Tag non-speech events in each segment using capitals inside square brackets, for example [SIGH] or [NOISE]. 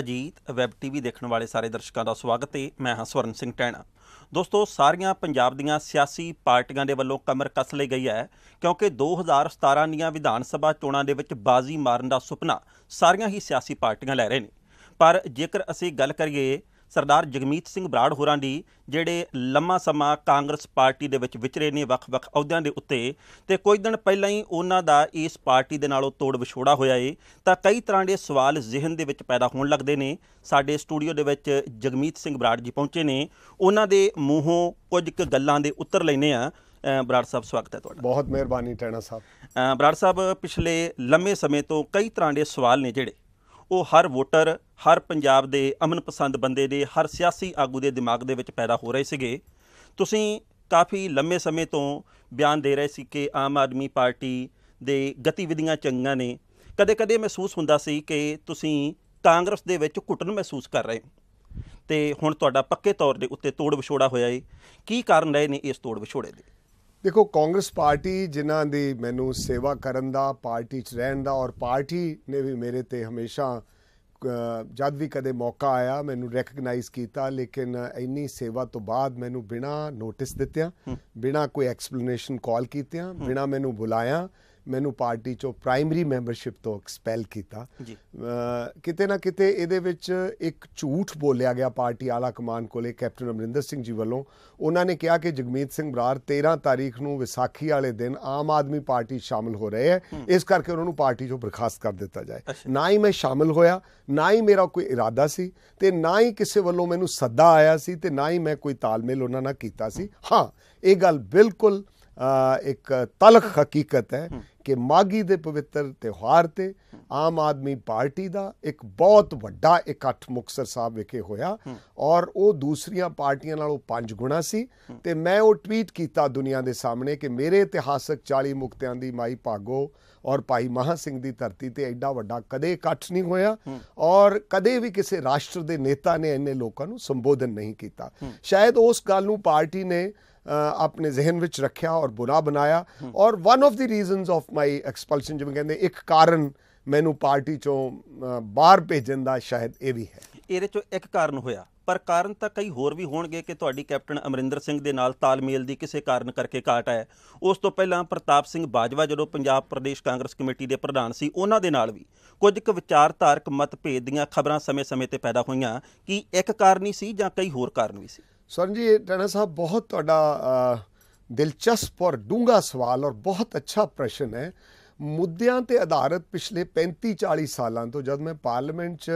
Ajit web TV ਦੇਖਣ ਵਾਲੇ ਸਾਰੇ ਦਰਸ਼ਕਾਂ ਦਾ ਸਵਾਗਤ ਹੈ ਮੈਂ ਹਾਂ ਸਵਰਨ ਸਿੰਘ ਟੈਣਾ। ਦੋਸਤੋ, ਸਾਰੀਆਂ ਪੰਜਾਬ ਦੀਆਂ ਸਿਆਸੀ ਪਾਰਟੀਆਂ ਦੇ ਵੱਲੋਂ ਕਮਰ ਕੱਸ ਲਈ ਗਈ ਹੈ, ਕਿਉਂਕਿ 2017 ਦੀਆਂ ਵਿਧਾਨ ਸਭਾ ਚੋਣਾਂ ਦੇ ਵਿੱਚ ਬਾਜ਼ੀ ਮਾਰਨ ਦਾ ਸੁਪਨਾ ਸਾਰੀਆਂ ਹੀ ਸਿਆਸੀ ਪਾਰਟੀਆਂ ਲੈ ਰਹੇ ਨੇ। ਪਰ ਜੇਕਰ ਅਸੀਂ ਗੱਲ ਕਰੀਏ ਸਰਦਾਰ ਜਗਮੀਤ ਸਿੰਘ ਬਰਾੜ ਹੋਰਾਂ ਦੀ ਜਿਹੜੇ ਲੰਮਾ ਸਮਾਂ ਕਾਂਗਰਸ ਪਾਰਟੀ ਦੇ ਵਿੱਚ ਵਿਚਰੇ ਨੇ ਵੱਖ-ਵੱਖ ਅਹੁਦਿਆਂ ਦੇ ਉੱਤੇ ਤੇ ਕੁਝ ਦਿਨ ਪਹਿਲਾਂ ਹੀ ਉਹਨਾਂ ਦਾ ਇਸ ਪਾਰਟੀ ਦੇ ਨਾਲੋਂ ਤੋੜ ਵਿਛੋੜਾ ਹੋਇਆ ਏ ਤਾਂ ਕਈ ਤਰ੍ਹਾਂ ਦੇ ਸਵਾਲ ਜ਼ਿਹਨ ਦੇ ਵਿੱਚ ਪੈਦਾ ਹੋਣ ਲੱਗਦੇ ਨੇ। ਸਾਡੇ ਸਟੂਡੀਓ ਦੇ ਵਿੱਚ ਜਗਮੀਤ ਸਿੰਘ ਬਰਾੜ ਜੀ ਪਹੁੰਚੇ ਨੇ। ਉਹਨਾਂ ਦੇ ਮੂੰਹੋਂ ਕੁਝ ਕੁ ਗੱਲਾਂ ਦੇ ਉੱਤਰ ਲੈਨੇ ਆ ਬਰਾੜ ਸਾਹਿਬ ਸਵਾਗਤ ਹੈ ਤੁਹਾਡਾ। ਬਹੁਤ ਮਿਹਰਬਾਨੀ ਟੈਣਾ ਸਾਹਿਬ। ਬਰਾੜ ਸਾਹਿਬ ਪਿਛਲੇ ਲੰਮੇ ਸਮੇਂ ਤੋਂ ਕਈ ਤਰ੍ਹਾਂ ਦੇ ਸਵਾਲ ਨੇ ਜਿਹੜੇ। ਉਹ ਹਰ ਵੋਟਰ, ਹਰ ਪੰਜਾਬ ਦੇ ਅਮਨ ਪਸੰਦ ਬੰਦੇ ਦੇ, ਹਰ ਸਿਆਸੀ ਆਗੂ ਦੇ ਦਿਮਾਗ ਦੇ ਵਿੱਚ ਪੈਦਾ ਹੋ ਰਹੇ ਸੀਗੇ। ਤੁਸੀਂ ਕਾਫੀ ਲੰਮੇ ਸਮੇਂ ਤੋਂ ਬਿਆਨ ਦੇ ਰਹੇ ਸੀ ਕਿ ਆਮ ਆਦਮੀ ਪਾਰਟੀ ਦੇ ਗਤੀਵਿਧੀਆਂ ਚੰਗੀਆਂ ਨੇ। ਕਦੇ-ਕਦੇ ਮਹਿਸੂਸ ਹੁੰਦਾ ਸੀ ਕਿ ਤੁਸੀਂ ਕਾਂਗਰਸ ਦੇ ਵਿੱਚ ਘੁੱਟਣ ਮਹਿਸੂਸ ਕਰ ਰਹੇ ਹੋ। ਤੇ ਹੁਣ ਤੁਹਾਡਾ ਪੱਕੇ ਤੌਰ ਦੇ ਉੱਤੇ ਤੋੜ ਵਿਛੋੜਾ ਹੋਇਆ ਏ। ਕੀ ਕਾਰਨ ਰਹੇ ਨੇ ਇਸ ਤੋੜ ਵਿਛੋੜੇ ਦੇ? ਦੇਖੋ ਕਾਂਗਰਸ ਪਾਰਟੀ ਜਿਨ੍ਹਾਂ ਦੀ ਮੈਨੂੰ ਸੇਵਾ ਕਰਨ ਦਾ ਪਾਰਟੀ 'ਚ ਰਹਿਣ ਦਾ ਔਰ ਪਾਰਟੀ ਨੇ ਵੀ ਮੇਰੇ ਤੇ ਹਮੇਸ਼ਾ ਜਦ ਵੀ ਕਦੇ ਮੌਕਾ ਆਇਆ ਮੈਨੂੰ ਰੈਕਗਨਾਈਜ਼ ਕੀਤਾ ਲੇਕਿਨ ਇੰਨੀ ਸੇਵਾ ਤੋਂ ਬਾਅਦ ਮੈਨੂੰ ਬਿਨਾ ਨੋਟਿਸ ਦਿੱਤਿਆਂ ਬਿਨਾ ਕੋਈ ਐਕਸਪਲੇਨੇਸ਼ਨ ਕਾਲ ਕੀਤਿਆਂ ਬਿਨਾ ਮੈਨੂੰ ਬੁਲਾਇਆ ਮੈਨੂੰ ਪਾਰਟੀ ਚੋਂ ਪ੍ਰਾਇਮਰੀ ਮੈਂਬਰਸ਼ਿਪ ਤੋਂ ਐਕਸਪੈਲ ਕੀਤਾ। ਕਿਤੇ ਨਾ ਕਿਤੇ ਇਹਦੇ ਵਿੱਚ ਇੱਕ ਝੂਠ ਬੋਲਿਆ ਗਿਆ ਪਾਰਟੀ ਆਲਾ ਕਮਾਨ ਕੋਲੇ ਕੈਪਟਨ ਅਮਰਿੰਦਰ ਸਿੰਘ ਜੀ ਵੱਲੋਂ। ਉਹਨਾਂ ਨੇ ਕਿਹਾ ਕਿ ਜਗਮੀਤ ਸਿੰਘ ਬਰਾਰ 13 ਤਾਰੀਖ ਨੂੰ ਵਿਸਾਖੀ ਵਾਲੇ ਦਿਨ ਆਮ ਆਦਮੀ ਪਾਰਟੀ ਸ਼ਾਮਲ ਹੋ ਰਹੇ ਹੈ। ਇਸ ਕਰਕੇ ਉਹਨਾਂ ਨੂੰ ਪਾਰਟੀ 'ਚੋਂ ਬਰਖਾਸਤ ਕਰ ਦਿੱਤਾ ਜਾਏ। ਨਾ ਹੀ ਮੈਂ ਸ਼ਾਮਲ ਹੋਇਆ ਨਾ ਹੀ ਮੇਰਾ ਕੋਈ ਇਰਾਦਾ ਸੀ ਤੇ ਨਾ ਹੀ ਕਿਸੇ ਵੱਲੋਂ ਮੈਨੂੰ ਸੱਦਾ ਆਇਆ ਸੀ ਤੇ ਨਾ ਹੀ ਮੈਂ ਕੋਈ ਤਾਲਮੇਲ ਉਹਨਾਂ ਨਾਲ ਕੀਤਾ ਸੀ। ਹਾਂ ਇਹ ਗੱਲ ਬਿਲਕੁਲ ਇੱਕ ਤਲਖ ਹਕੀਕਤ ਹੈ। ਕਿ ਮਾਗੀ ਦੇ ਪਵਿੱਤਰ ਤਿਉਹਾਰ ਤੇ ਆਮ ਆਦਮੀ ਪਾਰਟੀ ਦਾ ਇੱਕ ਬਹੁਤ ਵੱਡਾ ਇਕੱਠ ਮੁਕਤਸਰ ਸਾਹਿਬ ਵਿਖੇ ਹੋਇਆ ਔਰ ਉਹ ਦੂਸਰੀਆਂ ਪਾਰਟੀਆਂ ਨਾਲੋਂ ਪੰਜ ਗੁਣਾ ਸੀ ਤੇ ਮੈਂ ਉਹ ਟਵੀਟ ਕੀਤਾ ਦੁਨੀਆ ਦੇ ਸਾਹਮਣੇ ਕਿ ਮੇਰੇ ਇਤਿਹਾਸਕ 40 ਮੁਕਤਿਆਂ ਦੀ ਮਾਈ ਭਾਗੋ ਔਰ ਭਾਈ ਮਹਾ ਸਿੰਘ ਦੀ ਧਰਤੀ ਤੇ ਐਡਾ ਵੱਡਾ ਕਦੇ ਇਕੱਠ ਨਹੀਂ ਹੋਇਆ ਔਰ ਕਦੇ ਵੀ ਕਿਸੇ ਰਾਸ਼ਟਰ ਦੇ ਨੇਤਾ ਨੇ ਇੰਨੇ ਲੋਕਾਂ ਨੂੰ ਸੰਬੋਧਨ ਨਹੀਂ ਕੀਤਾ। ਸ਼ਾਇਦ ਉਸ ਗੱਲ ਨੂੰ ਪਾਰਟੀ ਨੇ ਆਪਣੇ ਜ਼ਿਹਨ ਵਿੱਚ ਰੱਖਿਆ ਔਰ ਬੁਰਾ ਬਣਾਇਆ। ਔਰ one of the reasons of my expulsion ਜਿਵੇਂ ਕਹਿੰਦੇ, ਇੱਕ ਕਾਰਨ ਮੈਨੂੰ ਪਾਰਟੀ ਚੋਂ ਬਾਹਰ ਭੇਜਣ ਦਾ ਸ਼ਾਇਦ ਇਹ ਵੀ ਹੈ। ਇਹਦੇ ਚੋਂ ਇੱਕ ਕਾਰਨ ਹੋਇਆ। ਪਰ ਕਾਰਨ ਤਾਂ ਕਈ ਹੋਰ ਵੀ ਹੋਣਗੇ ਕਿ ਤੁਹਾਡੀ ਕੈਪਟਨ ਅਮਰਿੰਦਰ ਸਿੰਘ ਦੇ ਨਾਲ ਤਾਲਮੇਲ ਦੀ ਕਿਸੇ ਕਾਰਨ ਕਰਕੇ ਘਾਟ ਹੈ ਉਸ ਤੋਂ ਪਹਿਲਾਂ ਪ੍ਰਤਾਪ ਸਿੰਘ ਬਾਜਵਾ ਜਦੋਂ ਪੰਜਾਬ ਪ੍ਰਦੇਸ਼ ਕਾਂਗਰਸ ਕਮੇਟੀ ਦੇ ਪ੍ਰਧਾਨ ਸੀ, ਉਹਨਾਂ ਦੇ ਨਾਲ ਵੀ ਕੁਝ ਕੁ ਵਿਚਾਰਧਾਰਕ ਮਤਭੇਦ ਦੀਆਂ ਖਬਰਾਂ ਸਮੇਂ-ਸਮੇਂ ਤੇ ਪੈਦਾ ਹੋਈਆਂ ਕਿ ਇੱਕ ਕਾਰਨ ਹੀ ਸੀ ਜਾਂ ਕਈ ਹੋਰ ਕਾਰਨ ਵੀ ਸੀ। ਸਰਨ ਜੀ ਟਣਾ ਸਾਹਿਬ ਬਹੁਤ ਤੁਹਾਡਾ ਦਿਲਚਸਪ ਔਰ ਡੂੰਘਾ ਸਵਾਲ ਔਰ ਬਹੁਤ ਅੱਛਾ ਪ੍ਰਸ਼ਨ ਹੈ। ਮੁੱਦਿਆਂ ਤੇ ਆਧਾਰਿਤ ਪਿਛਲੇ 35 40 ਸਾਲਾਂ ਤੋਂ ਜਦ ਮੈਂ ਪਾਰਲੀਮੈਂਟ 'ਚ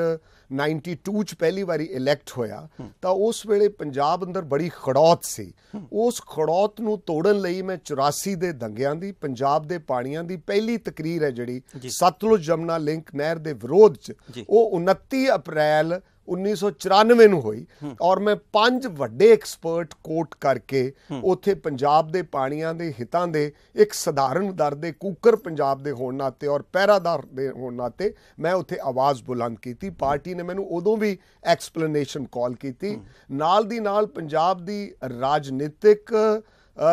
92 'ਚ ਪਹਿਲੀ ਵਾਰੀ ਇਲੈਕਟ ਹੋਇਆ ਤਾਂ ਉਸ ਵੇਲੇ ਪੰਜਾਬ ਅੰਦਰ ਬੜੀ ਖੜੌਤ ਸੀ। ਉਸ ਖੜੌਤ ਨੂੰ ਤੋੜਨ ਲਈ ਮੈਂ 84 ਦੇ ਦੰਗਿਆਂ ਦੀ ਪੰਜਾਬ ਦੇ ਪਾਣੀਆਂ ਦੀ ਪਹਿਲੀ ਤਕਰੀਰ ਹੈ ਜਿਹੜੀ ਸਤਲੁਜ ਜਮਨਾ ਲਿੰਕ ਨਹਿਰ ਦੇ ਵਿਰੋਧ 'ਚ। ਉਹ 29 ਅਪ੍ਰੈਲ 1994 ਨੂੰ ਹੋਈ ਔਰ ਮੈਂ ਪੰਜ ਵੱਡੇ ਐਕਸਪਰਟ ਕੋਟ ਕਰਕੇ ਉੱਥੇ ਪੰਜਾਬ ਦੇ ਪਾਣੀਆਂ ਦੇ ਹਿੱਤਾਂ ਦੇ ਇੱਕ ਸਧਾਰਨ ਦਰ ਦੇ ਕੂਕਰ ਪੰਜਾਬ ਦੇ ਹੋਣ ਨਾਤੇ ਔਰ ਪਹਿਰਾਦਾਰ ਦੇ ਹੋਣ ਨਾਤੇ ਮੈਂ ਉੱਥੇ ਆਵਾਜ਼ ਬੁਲੰਦ ਕੀਤੀ। ਪਾਰਟੀ ਨੇ ਮੈਨੂੰ ਉਦੋਂ ਵੀ ਐਕਸਪਲੇਨੇਸ਼ਨ ਕਾਲ ਕੀਤੀ। ਨਾਲ ਦੀ ਨਾਲ ਪੰਜਾਬ ਦੀ ਰਾਜਨੀਤਿਕ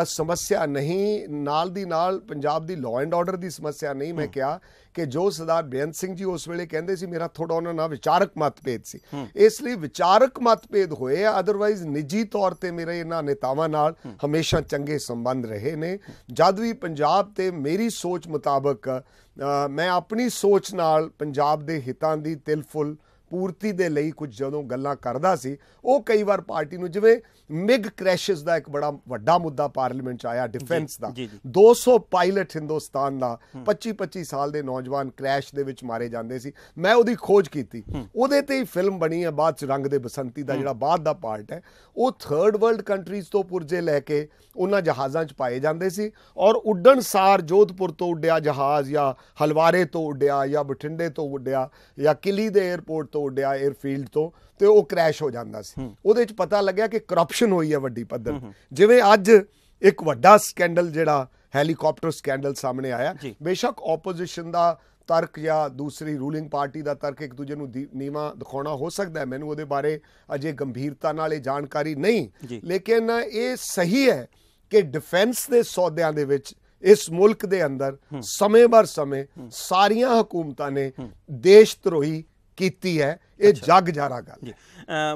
ਸਮੱਸਿਆ ਨਹੀਂ ਨਾਲ ਦੀ ਨਾਲ ਪੰਜਾਬ ਦੀ ਲਾਅ ਐਂਡ ਆਰਡਰ ਦੀ ਸਮੱਸਿਆ ਨਹੀਂ ਮੈਂ ਕਿਹਾ ਕਿ ਜੋ ਸਰਦਾਰ ਬੇਅੰਤ ਸਿੰਘ ਜੀ ਉਸ ਵੇਲੇ ਕਹਿੰਦੇ ਸੀ ਮੇਰਾ ਥੋੜਾ ਉਹਨਾਂ ਨਾਲ ਵਿਚਾਰਕ ਮਤਭੇਦ ਸੀ। ਇਸ ਲਈ ਵਿਚਾਰਕ ਮਤਭੇਦ ਹੋਏ ਅਦਰਵਾਈਜ਼ ਨਿੱਜੀ ਤੌਰ ਤੇ ਮੇਰੇ ਇਹਨਾਂ ਨੇਤਾਵਾਂ ਨਾਲ ਹਮੇਸ਼ਾ ਚੰਗੇ ਸੰਬੰਧ ਰਹੇ ਨੇ। ਜਦ ਵੀ ਪੰਜਾਬ ਤੇ ਮੇਰੀ ਸੋਚ ਮੁਤਾਬਕ ਮੈਂ ਆਪਣੀ ਸੋਚ ਨਾਲ ਪੰਜਾਬ ਦੇ ਹਿੱਤਾਂ ਦੀ ਤਿਲਫੁਲ ਪੂਰਤੀ ਦੇ ਲਈ ਕੁਝ ਜਦੋਂ ਗੱਲਾਂ ਕਰਦਾ ਸੀ ਉਹ ਕਈ ਵਾਰ ਪਾਰਟੀ ਨੂੰ ਜਿਵੇਂ ਮਿਗ ਕ੍ਰੈਸ਼ਸ ਦਾ ਇੱਕ ਬੜਾ ਵੱਡਾ ਮੁੱਦਾ ਪਾਰਲੀਮੈਂਟ ਚ ਆਇਆ ਡਿਫੈਂਸ ਦਾ। ਜੀ, ਜੀ। 200 ਪਾਇਲਟ ਹਿੰਦੁਸਤਾਨ ਦਾ 25 25 ਸਾਲ ਦੇ ਨੌਜਵਾਨ ਕ੍ਰੈਸ਼ ਦੇ ਵਿੱਚ ਮਾਰੇ ਜਾਂਦੇ ਸੀ। ਮੈਂ ਉਹਦੀ ਖੋਜ ਕੀਤੀ। ਉਹਦੇ ਤੇ ਹੀ ਫਿਲਮ ਬਣੀ ਹੈ ਬਾਅਦ ਚ ਰੰਗ ਦੇ ਬਸੰਤੀ ਦਾ ਜਿਹੜਾ ਬਾਅਦ ਦਾ ਪਾਰਟ ਹੈ ਉਹ ਥਰਡ ਵਰਲਡ ਕੰਟਰੀਜ਼ ਤੋਂ ਪੁਰਜੇ ਲੈ ਕੇ ਉਹਨਾਂ ਜਹਾਜ਼ਾਂ 'ਚ ਪਾਏ ਜਾਂਦੇ ਸੀ ਔਰ ਉੱਡਣ ਸਾਰ ਜੋਧਪੁਰ ਤੋਂ ਉੱਡਿਆ ਜਹਾਜ਼ ਜਾਂ ਹਲਵਾਰੇ ਤੋਂ ਉੱਡਿਆ ਜਾਂ ਬਠਿੰਡੇ ਤੋਂ ਉੱਡਿਆ ਜਾਂ ਕਿਲੀ ਦੇ 에ਅਰਪੋਰਟ ਤੋਂ ਉੱਡਿਆ 에ਅਰਫੀਲਡ ਤੋਂ ਤੇ ਉਹ ਕ੍ਰੈਸ਼ ਹੋ ਜਾਂਦਾ ਸੀ। ਉਹਦੇ 'ਚ ਪਤਾ ਲੱਗਿਆ ਕਿ ਕਰਪਸ਼ਨ ਹੋਈ ਹੈ ਵੱਡੀ ਪੱਧਰ। ਜਿਵੇਂ ਅੱਜ ਇੱਕ ਵੱਡਾ ਸਕੈਂਡਲ ਜਿਹੜਾ ਹੈਲੀਕਾਪਟਰ ਸਕੈਂਡਲ ਸਾਹਮਣੇ ਆਇਆ। ਬੇਸ਼ੱਕ ਆਪੋਜੀਸ਼ਨ ਦਾ ਤਰਕ ਜਾਂ ਦੂਸਰੀ ਰੂਲਿੰਗ ਪਾਰਟੀ ਦਾ ਤਰਕ ਇੱਕ ਦੂਜੇ ਨੂੰ ਨੀਵਾਂ ਦਿਖਾਉਣਾ ਹੋ ਸਕਦਾ ਹੈ ਮੈਨੂੰ ਉਹਦੇ ਬਾਰੇ ਅਜੇ ਗੰਭੀਰਤਾ ਨਾਲ ਇਹ ਜਾਣਕਾਰੀ ਨਹੀਂ। ਲੇਕਿਨ ਇਹ ਸਹੀ ਹੈ ਕਿ ਡਿਫੈਂਸ ਦੇ ਸੌਦਿਆਂ ਦੇ ਵਿੱਚ ਇਸ ਮੁਲਕ ਦੇ ਅੰਦਰ ਸਮੇਂ ਬਰ ਸਮੇਂ ਸਾਰੀਆਂ ਹਕੂਮਤਾਂ ਨੇ ਦੇਸ਼ ਧਰੋਹੀ ਕੀਤੀ ਹੈ ਇਹ ਜਗ ਜਾਰਾ ਗੱਲ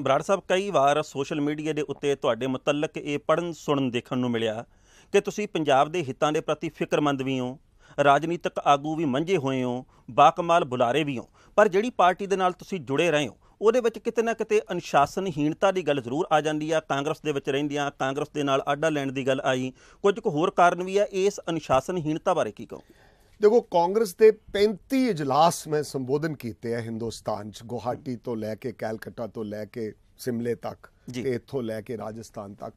ਬਰਾੜ ਸਾਹਿਬ ਕਈ ਵਾਰ ਸੋਸ਼ਲ ਮੀਡੀਆ ਦੇ ਉੱਤੇ ਤੁਹਾਡੇ ਮੁਤਲਕ ਇਹ ਪੜਨ ਸੁਣਨ ਦੇਖਣ ਨੂੰ ਮਿਲਿਆ ਕਿ ਤੁਸੀਂ ਪੰਜਾਬ ਦੇ ਹਿੱਤਾਂ ਦੇ ਪ੍ਰਤੀ ਫਿਕਰਮੰਦ ਵੀ ਹੋ ਰਾਜਨੀਤਿਕ ਆਗੂ ਵੀ ਮੰਝੇ ਹੋਏ ਹੋ ਬਾਕਮਾਲ ਬੁਲਾਰੇ ਵੀ ਹੋ ਪਰ ਜਿਹੜੀ ਪਾਰਟੀ ਦੇ ਨਾਲ ਤੁਸੀਂ ਜੁੜੇ ਰਹੇ ਹੋ ਉਹਦੇ ਵਿੱਚ ਕਿਤੇ ਨਾ ਕਿਤੇ ਅਨੁਸ਼ਾਸਨਹੀਣਤਾ ਦੀ ਗੱਲ ਜ਼ਰੂਰ ਆ ਜਾਂਦੀ ਆ ਕਾਂਗਰਸ ਦੇ ਵਿੱਚ ਰਹਿੰਦੀਆਂ ਕਾਂਗਰਸ ਦੇ ਨਾਲ ਆਡਾ ਲੈਣ ਦੀ ਗੱਲ ਆਈ ਕੁਝ ਕੁ ਹੋਰ ਕਾਰਨ ਵੀ ਆ ਇਸ ਅਨੁਸ਼ਾਸਨਹੀਣਤਾ ਬਾਰੇ ਕੀ ਕਹੋ ਦੇਖੋ ਕਾਂਗਰਸ ਦੇ 35 ਇਜਲਾਸ ਮੈਂ ਸੰਬੋਧਨ ਕੀਤੇ ਆ ਹਿੰਦੁਸਤਾਨ ਚ ਗੁਹਾਟੀ ਤੋਂ ਲੈ ਕੇ ਕੈਲਕੱਟਾ ਤੋਂ ਲੈ ਕੇ ਸਿਮਲੇ ਤੱਕ। ਤੇ ਇੱਥੋਂ ਲੈ ਕੇ ਰਾਜਸਥਾਨ ਤੱਕ।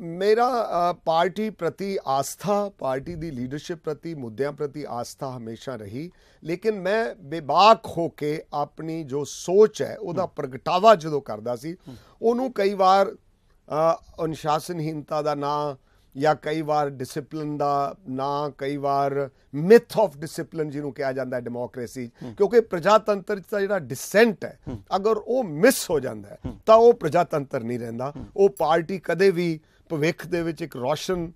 ਮੇਰਾ ਪਾਰਟੀ ਪ੍ਰਤੀ ਆਸਥਾ ਪਾਰਟੀ ਦੀ ਲੀਡਰਸ਼ਿਪ ਪ੍ਰਤੀ ਮੁੱਦਿਆਂ ਪ੍ਰਤੀ ਆਸਥਾ ਹਮੇਸ਼ਾ ਰਹੀ ਲੇਕਿਨ ਮੈਂ ਬੇਬਾਕ ਹੋ ਕੇ ਆਪਣੀ ਜੋ ਸੋਚ ਹੈ ਉਹਦਾ ਪ੍ਰਗਟਾਵਾ ਜਦੋਂ ਕਰਦਾ ਸੀ ਉਹਨੂੰ ਕਈ ਵਾਰ ਅਨੁਸ਼ਾਸਨਹੀਨਤਾ ਦਾ ਨਾਂ ਜਾਂ ਕਈ ਵਾਰ ਡਿਸਪਲਿਨ ਦਾ ਨਾਂ ਕਈ ਵਾਰ ਮਿਥ ਆਫ ਡਿਸਪਲਿਨ ਜਿਹਨੂੰ ਕਿਹਾ ਜਾਂਦਾ ਹੈ ਡੈਮੋਕ੍ਰੇਸੀ ਕਿਉਂਕਿ ਪ੍ਰਜਾਤੰਤਰ ਦਾ ਜਿਹੜਾ ਡਿਸੈਂਟ ਹੈ ਅਗਰ ਉਹ ਮਿਸ ਹੋ ਜਾਂਦਾ ਹੈ ਤਾਂ ਉਹ ਪ੍ਰਜਾਤੰਤਰ ਨਹੀਂ ਰਹਿੰਦਾ। ਉਹ ਪਾਰਟੀ ਕਦੇ ਵੀ ਭਵਿੱਖ ਦੇ ਵਿੱਚ ਇੱਕ ਰੋਸ਼ਨ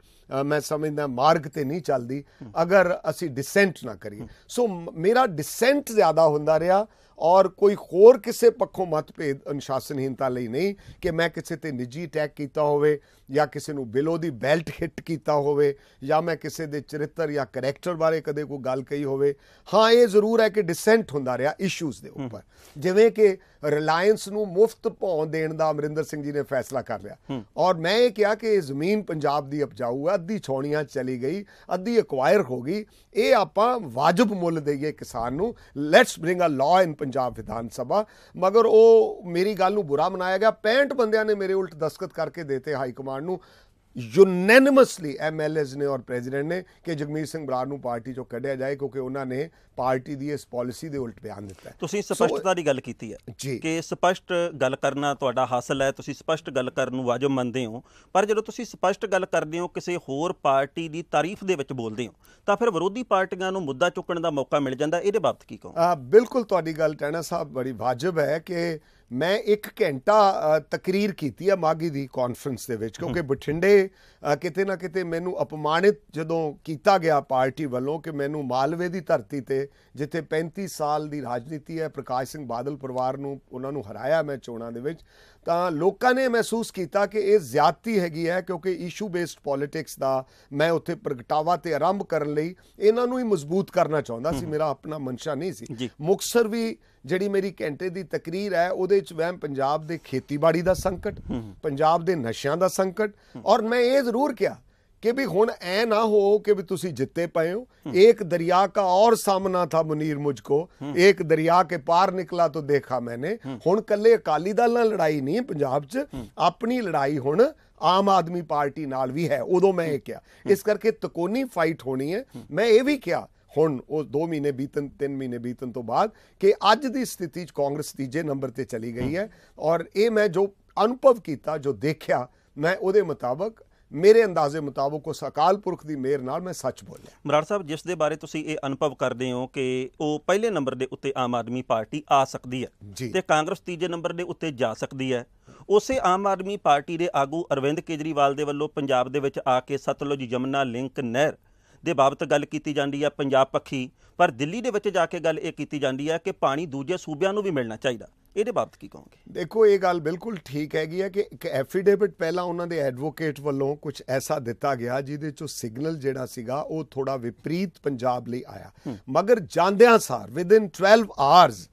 ਮੈਂ ਸਮਝਦਾ ਮਾਰਗ ਤੇ ਨਹੀਂ ਚੱਲਦੀ। ਅਗਰ ਅਸੀਂ ਡਿਸੈਂਟ ਨਾ ਕਰੀਏ। ਸੋ ਮੇਰਾ ਡਿਸੈਂਟ ਜ਼ਿਆਦਾ ਹੁੰਦਾ ਰਿਹਾ ਔਰ ਕੋਈ ਹੋਰ ਕਿਸੇ ਪੱਖੋਂ ਮਤਭੇਦ ਅਨੁਸ਼ਾਸਨਹੀਨਤਾ ਲਈ ਨਹੀਂ ਕਿ ਮੈਂ ਕਿਸੇ ਤੇ ਨਿੱਜੀ ਅਟੈਕ ਕੀਤਾ ਹੋਵੇ ਜਾਂ ਕਿਸੇ ਨੂੰ ਬਿਲੋ ਦੀ ਬੈਲਟ ਹਿੱਟ ਕੀਤਾ ਹੋਵੇ ਜਾਂ ਮੈਂ ਕਿਸੇ ਦੇ ਚਰਿੱਤਰ ਜਾਂ ਕੈਰੈਕਟਰ ਬਾਰੇ ਕਦੇ ਕੋਈ ਗੱਲ ਕਹੀ ਹੋਵੇ। ਹਾਂ ਇਹ ਜ਼ਰੂਰ ਹੈ ਕਿ ਡਿਸੈਂਟ ਹੁੰਦਾ ਰਿਹਾ ਇਸ਼ੂਜ਼ ਦੇ ਉੱਪਰ। ਜਿਵੇਂ ਕਿ ਰਿਲਾਇੰਸ ਨੂੰ ਮੁਫਤ ਭੌਂ ਦੇਣ ਦਾ ਅਮਰਿੰਦਰ ਸਿੰਘ ਜੀ ਨੇ ਫੈਸਲਾ ਕਰ ਲਿਆ। ਔਰ ਮੈਂ ਇਹ ਕਿਹਾ ਕਿ ਇਹ ਜ਼ਮੀਨ ਪੰਜਾਬ ਦੀ ਉਪਜਾਊ ਹੈ ਅੱਧੀ ਛੌਣੀਆਂ ਚਲੀ ਗਈ ਅੱਧੀ ਐਕਵਾਇਰ ਹੋ ਗਈ। ਇਹ ਆਪਾਂ ਵਾਜਬ ਮੁੱਲ ਦੇਈਏ ਕਿਸਾਨ ਨੂੰ। Let's bring a law in Punjab Vidhan Sabha, ਮਗਰ ਉਹ ਮੇਰੀ ਗੱਲ ਨੂੰ ਬੁਰਾ ਮਨਾਇਆ ਗਿਆ। 65 ਬੰਦਿਆਂ ਨੇ ਮੇਰੇ ਉਲਟ ਦਸਖਤ ਕਰਕੇ ਦੇਤੇ ਹਾਈ ਕਮਾਂਡ ਨੂੰ। ਯੂਨੈਨਿਮਸਲੀ ਐਮਐਲਏਜ਼ ਨੇ ਔਰ ਪ੍ਰੈਜ਼ੀਡੈਂਟ ਨੇ ਕਿ ਜਗਮੀਤ ਸਿੰਘ ਬਰਾੜ ਨੂੰ ਪਾਰਟੀ ਚੋਂ ਕੱਢਿਆ ਜਾਏ ਕਿਉਂਕਿ ਉਹਨਾਂ ਨੇ ਪਾਰਟੀ ਦੀ ਇਸ ਪਾਲਿਸੀ ਦੇ ਉਲਟ ਬਿਆਨ ਦਿੱਤਾ ਹੈ ਤੁਸੀਂ ਸਪਸ਼ਟਤਾ ਦੀ ਗੱਲ ਕੀਤੀ ਹੈ। ਕਿ ਸਪਸ਼ਟ ਗੱਲ ਕਰਨਾ ਤੁਹਾਡਾ ਹਾਸਲ ਹੈ ਤੁਸੀਂ ਸਪਸ਼ਟ ਗੱਲ ਕਰਨ ਨੂੰ ਵਾਜਬ ਮੰਨਦੇ ਹੋ ਪਰ ਜਦੋਂ ਤੁਸੀਂ ਸਪਸ਼ਟ ਗੱਲ ਕਰਦੇ ਹੋ ਕਿਸੇ ਹੋਰ ਪਾਰਟੀ ਦੀ ਤਾਰੀਫ ਦੇ ਵਿੱਚ ਬੋਲਦੇ ਹੋ ਤਾਂ ਫਿਰ ਵਿਰੋਧੀ ਪਾਰਟੀਆਂ ਨੂੰ ਮੁੱਦਾ ਚੁੱਕਣ ਦਾ ਮੌਕਾ ਮਿਲ ਜਾਂਦਾ ਇਹਦੇ ਬਾਬਤ ਕੀ ਕਹੋ ਬਿਲਕੁਲ ਤੁਹਾਡੀ ਗੱਲ ਟੈਣਾ ਸਾਹਿਬ ਬੜੀ ਵਾਜਬ ਹੈ ਕਿ ਮੈਂ 1 ਘੰਟਾ ਤਕਰੀਰ ਕੀਤੀ ਹੈ ਮਾਗੀ ਦੀ ਕਾਨਫਰੰਸ ਦੇ ਵਿੱਚ ਕਿਉਂਕਿ ਬਠਿੰਡੇ ਕਿਤੇ ਨਾ ਕਿਤੇ ਮੈਨੂੰ ਅਪਮਾਨਿਤ ਜਦੋਂ ਕੀਤਾ ਗਿਆ ਪਾਰਟੀ ਵੱਲੋਂ ਕਿ ਮੈਨੂੰ ਮਾਲਵੇ ਦੀ ਧਰਤੀ ਤੇ ਜਿੱਥੇ 35 ਸਾਲ ਦੀ ਰਾਜਨੀਤੀ ਹੈ ਪ੍ਰਕਾਸ਼ ਸਿੰਘ ਬਾਦਲ ਪਰਿਵਾਰ ਨੂੰ ਉਹਨਾਂ ਨੂੰ ਹਰਾਇਆ ਮੈਂ ਚੋਣਾਂ ਦੇ ਵਿੱਚ ਤਾਂ ਲੋਕਾਂ ਨੇ ਮਹਿਸੂਸ ਕੀਤਾ ਕਿ ਇਹ ਜ਼ਿਆਦਤੀ ਹੈਗੀ ਹੈ ਕਿਉਂਕਿ ਇਸ਼ੂ ਬੇਸਡ ਪੋਲਿਟਿਕਸ ਦਾ ਮੈਂ ਉੱਥੇ ਪ੍ਰਗਟਾਵਾ ਤੇ ਆਰੰਭ ਕਰਨ ਲਈ ਇਹਨਾਂ ਨੂੰ ਹੀ ਮਜ਼ਬੂਤ ਕਰਨਾ ਚਾਹੁੰਦਾ ਸੀ ਮੇਰਾ ਆਪਣਾ ਮਨਸ਼ਾ ਨਹੀਂ ਸੀ। ਮੁਕਸਰ ਵੀ ਜਿਹੜੀ ਮੇਰੀ ਘੰਟੇ ਦੀ ਤਕਰੀਰ ਹੈ ਉਹਦੇ ਵਿੱਚ ਮੈਂ ਪੰਜਾਬ ਦੇ ਖੇਤੀਬਾੜੀ ਦਾ ਸੰਕਟ ਪੰਜਾਬ ਦੇ ਨਸ਼ਿਆਂ ਦਾ ਸੰਕਟ ਔਰ ਮੈਂ ਇਹ ਜ਼ਰੂਰ ਕਿਹਾ ਕਿ ਵੀ ਹੁਣ ਐ ਨਾ ਹੋ ਕਿ ਵੀ ਤੁਸੀਂ ਜਿੱਤੇ ਪਏ ਹੋ ਇੱਕ ਦਰਿਆ का और सामना था मुनीर मुझको एक दरिया के पार निकला तो देखा मैंने ਹੁਣ ਕੱਲੇ ਅਕਾਲੀ ਦਲ ਨਾਲ ਲੜਾਈ ਨਹੀਂ ਪੰਜਾਬ 'ਚ ਆਪਣੀ ਲੜਾਈ ਹੁਣ ਆਮ ਆਦਮੀ ਪਾਰਟੀ ਨਾਲ ਵੀ ਹੈ ਉਦੋਂ ਮੈਂ ਇਹ ਕਿਹਾ ਇਸ ਕਰਕੇ ਤਕੋਨੀ ਫਾਈਟ ਹੋਣੀ ਹੈ ਮੈਂ ਇਹ ਵੀ ਕਿਹਾ ਹੁਣ ਉਹ 2 ਮਹੀਨੇ ਬੀਤਨ 3 ਮਹੀਨੇ ਬੀਤਨ ਤੋਂ ਬਾਅਦ ਕਿ ਅੱਜ ਦੀ ਸਥਿਤੀ 'ਚ ਕਾਂਗਰਸ ਤੀਜੇ ਨੰਬਰ ਤੇ ਚਲੀ ਗਈ ਹੈ। ਔਰ ਇਹ ਮੈਂ ਜੋ ਅਨੁਭਵ ਕੀਤਾ ਜੋ ਦੇਖਿਆ ਮੈਂ ਉਹਦੇ ਮੁਤਾਬਕ ਮੇਰੇ ਅੰਦਾਜ਼ੇ ਮੁਤਾਬਕ ਉਸ ਅਕਾਲ ਪੁਰਖ ਦੀ ਮਿਹਰ ਨਾਲ ਮੈਂ ਸੱਚ ਬੋਲਿਆ। ਬਰਾੜ ਸਾਹਿਬ ਜਿਸ ਦੇ ਬਾਰੇ ਤੁਸੀਂ ਇਹ ਅਨੁਭਵ ਕਰਦੇ ਹੋ ਕਿ ਉਹ ਪਹਿਲੇ ਨੰਬਰ ਦੇ ਉੱਤੇ ਆਮ ਆਦਮੀ ਪਾਰਟੀ ਆ ਸਕਦੀ ਹੈ। ਤੇ ਕਾਂਗਰਸ ਤੀਜੇ ਨੰਬਰ ਦੇ ਉੱਤੇ ਜਾ ਸਕਦੀ ਹੈ। ਉਸੇ ਆਮ ਆਦਮੀ ਪਾਰਟੀ ਦੇ ਆਗੂ ਅਰਵਿੰਦ ਕੇਜਰੀਵਾਲ ਦੇ ਵੱਲੋਂ ਪੰਜਾਬ ਦੇ ਵਿੱਚ ਆ ਕੇ ਸਤਲੁਜ ਯਮੁਨਾ ਲਿੰਕ ਨਹਿਰ ਦੇ ਬਾਬਤ ਗੱਲ ਕੀਤੀ ਜਾਂਦੀ ਹੈ ਪੰਜਾਬ ਪੱਖੀ ਪਰ ਦਿੱਲੀ ਦੇ ਵਿੱਚ ਜਾ ਕੇ ਗੱਲ ਇਹ ਕੀਤੀ ਜਾਂਦੀ ਹੈ ਕਿ ਪਾਣੀ ਦੂਜੇ ਸੂਬਿਆਂ ਨੂੰ ਵੀ ਮਿਲਣਾ ਚਾਹੀਦਾ। ਇਹਦੇ ਬਾਬਤ ਕੀ ਕਹੋਗੇ? ਦੇਖੋ ਇਹ ਗੱਲ ਬਿਲਕੁਲ ਠੀਕ ਹੈਗੀ ਹੈ ਕਿ ਇੱਕ ਐਫੀਡੇਵਿਟ ਪਹਿਲਾਂ ਉਹਨਾਂ ਦੇ ਐਡਵੋਕੇਟ ਵੱਲੋਂ ਕੁਝ ਐਸਾ ਦਿੱਤਾ ਗਿਆ ਜਿਹਦੇ ਚੋਂ ਸਿਗਨਲ ਜਿਹੜਾ ਸੀਗਾ ਉਹ ਥੋੜਾ ਵਿਪਰੀਤ ਪੰਜਾਬ ਲਈ ਆਇਆ। ਮਗਰ ਜਾਂਦਿਆਂ ਸਾਰ ਵਿਦਿਨ 12 ਆਵਰਸ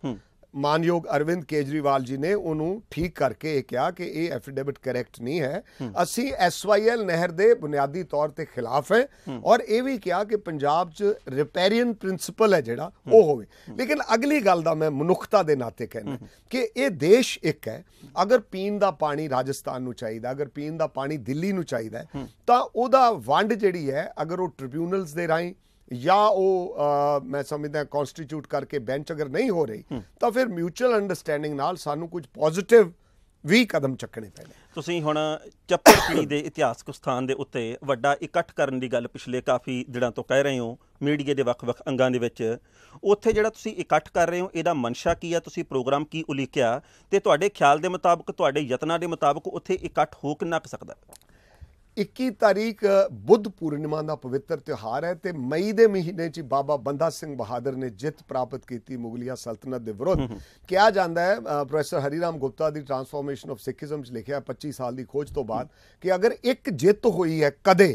ਮਾਨਯੋਗ ਅਰਵਿੰਦ ਕੇਜਰੀਵਾਲ ਜੀ ਨੇ ਉਹਨੂੰ ਠੀਕ ਕਰਕੇ ਇਹ ਕਿਹਾ ਕਿ ਇਹ ਐਫੀਡੇਵਿਟ ਕਰੈਕਟ ਨਹੀਂ ਹੈ। ਅਸੀਂ ਐਸਵਾਈਐਲ ਨਹਿਰ ਦੇ ਬੁਨਿਆਦੀ ਤੌਰ ਤੇ ਖਿਲਾਫ ਹੈ ਔਰ ਇਹ ਵੀ ਕਿਹਾ ਕਿ ਪੰਜਾਬ 'ਚ ਰਿਪੇਰੀਅਨ ਪ੍ਰਿੰਸੀਪਲ ਹੈ ਜਿਹੜਾ ਉਹ ਹੋਵੇ। ਲੇਕਿਨ ਅਗਲੀ ਗੱਲ ਦਾ ਮੈਂ ਮਨੁੱਖਤਾ ਦੇ ਨਾਤੇ ਕਹਿਣਾ ਕਿ ਇਹ ਦੇਸ਼ ਇੱਕ ਹੈ। ਅਗਰ ਪੀਣ ਦਾ ਪਾਣੀ ਰਾਜਸਥਾਨ ਨੂੰ ਚਾਹੀਦਾ ਅਗਰ ਪੀਣ ਦਾ ਪਾਣੀ ਦਿੱਲੀ ਨੂੰ ਚਾਹੀਦਾ ਤਾਂ ਉਹਦਾ ਵੰਡ ਜਿਹੜੀ ਹੈ ਅਗਰ ਉਹ ਟ੍ਰਿਬਿਊਨਲਸ ਦੇ ਰਾਹੀਂ ਜਾਂ ਉਹ ਮੈਂ ਸਮਝਦਾ ਕਨਸਟੀਟਿਊਟ ਕਰਕੇ ਬੈਂਚ ਅਗਰ ਨਹੀਂ ਹੋ ਰਹੀ ਤਾਂ ਫਿਰ ਮਿਊਚੁਅਲ ਅੰਡਰਸਟੈਂਡਿੰਗ ਨਾਲ ਸਾਨੂੰ ਕੁਝ ਪੋਜ਼ਿਟਿਵ ਵੀ ਕਦਮ ਚੱਕਣੇ ਪੈਣੇ। ਤੁਸੀਂ ਹੁਣ ਚੱਪੜਚਿੜੀ [COUGHS] ਦੇ ਇਤਿਹਾਸਕ ਸਥਾਨ ਦੇ ਉੱਤੇ ਵੱਡਾ ਇਕੱਠ ਕਰਨ ਦੀ ਗੱਲ ਪਿਛਲੇ ਕਾਫੀ ਦਿਨਾਂ ਤੋਂ ਕਹਿ ਰਹੇ ਹੋ ਮੀਡੀਆ ਦੇ ਵੱਖ-ਵੱਖ ਅੰਗਾਂ ਦੇ ਵਿੱਚ। ਉੱਥੇ ਜਿਹੜਾ ਤੁਸੀਂ ਇਕੱਠ ਕਰ ਰਹੇ ਹੋ ਇਹਦਾ ਮਨਸ਼ਾ ਕੀ ਹੈ ਤੁਸੀਂ ਪ੍ਰੋਗਰਾਮ ਕੀ ਉਲੀਕਿਆ? ਤੇ ਤੁਹਾਡੇ ਖਿਆਲ ਦੇ ਮੁਤਾਬਕ ਤੁਹਾਡੇ ਯਤਨਾਂ ਦੇ ਮੁਤਾਬਕ ਉੱਥੇ ਇਕੱਠ ਹੋ ਕਿੰਨਾ ਕੁ ਸਕਦਾ? ਹੈ 21 ਤਾਰੀਖ ਬੁੱਧ ਪੂਰਨਿਮਾ ਦਾ ਪਵਿੱਤਰ ਤਿਉਹਾਰ ਹੈ ਤੇ ਮਈ ਦੇ ਮਹੀਨੇ 'ਚ ਬਾਬਾ ਬੰਦਾ ਸਿੰਘ ਬਹਾਦਰ ਨੇ ਜਿੱਤ ਪ੍ਰਾਪਤ ਕੀਤੀ ਮੁਗਲਿਆ ਸਲਤਨਤ ਦੇ ਵਿਰੁੱਧ। ਕਿਹਾ ਜਾਂਦਾ ਹੈ ਪ੍ਰੋਫੈਸਰ ਹਰੀਰਾਮ ਗੁਪਤਾ ਦੀ ਟਰਾਂਸਫਾਰਮੇਸ਼ਨ ਆਫ ਸਿੱਖੀਜ਼ਮ 'ਚ ਲਿਖਿਆ 25 ਸਾਲ ਦੀ ਖੋਜ ਤੋਂ ਬਾਅਦ ਕਿ ਅਗਰ ਇੱਕ ਜਿੱਤ ਹੋਈ ਹੈ ਕਦੇ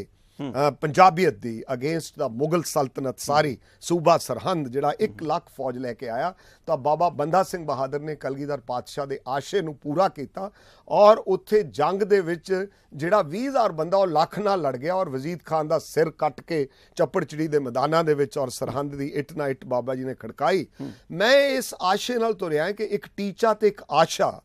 ਪੰਜਾਬੀਅਤ ਦੀ ਅਗੇਂਸਟ ਦਾ ਮੁਗਲ ਸਲਤਨਤ ਸਾਰੀ ਸੂਬਾ ਸਰਹੰਦ ਜਿਹੜਾ 1 ਲੱਖ ਫੌਜ ਲੈ ਕੇ ਆਇਆ ਤਾਂ ਬਾਬਾ ਬੰਦਾ ਸਿੰਘ ਬਹਾਦਰ ਨੇ ਕਲਗੀਧਰ ਪਾਤਸ਼ਾਹ ਦੇ ਆਸ਼ੇ ਨੂੰ ਪੂਰਾ ਕੀਤਾ ਔਰ ਉੱਥੇ ਜੰਗ ਦੇ ਵਿੱਚ ਜਿਹੜਾ 20000 ਬੰਦਾ ਉਹ ਲੱਖ ਨਾਲ ਲੜ ਗਿਆ ਔਰ ਵਜ਼ੀਦ ਖਾਨ ਦਾ ਸਿਰ ਕੱਟ ਕੇ ਚੱਪੜਚਿੜੀ ਦੇ ਮੈਦਾਨਾਂ ਦੇ ਵਿੱਚ ਔਰ ਸਰਹੰਦ ਦੀ ਇੱਟ ਨਾ ਇੱਟ ਬਾਬਾ ਜੀ ਨੇ ਖੜਕਾਈ। ਮੈਂ ਇਸ ਆਸ਼ੇ ਨਾਲ ਤੁਰਿਆ ਕਿ ਇੱਕ ਟੀਚਾ ਤੇ ਇੱਕ ਆਸ਼ਾ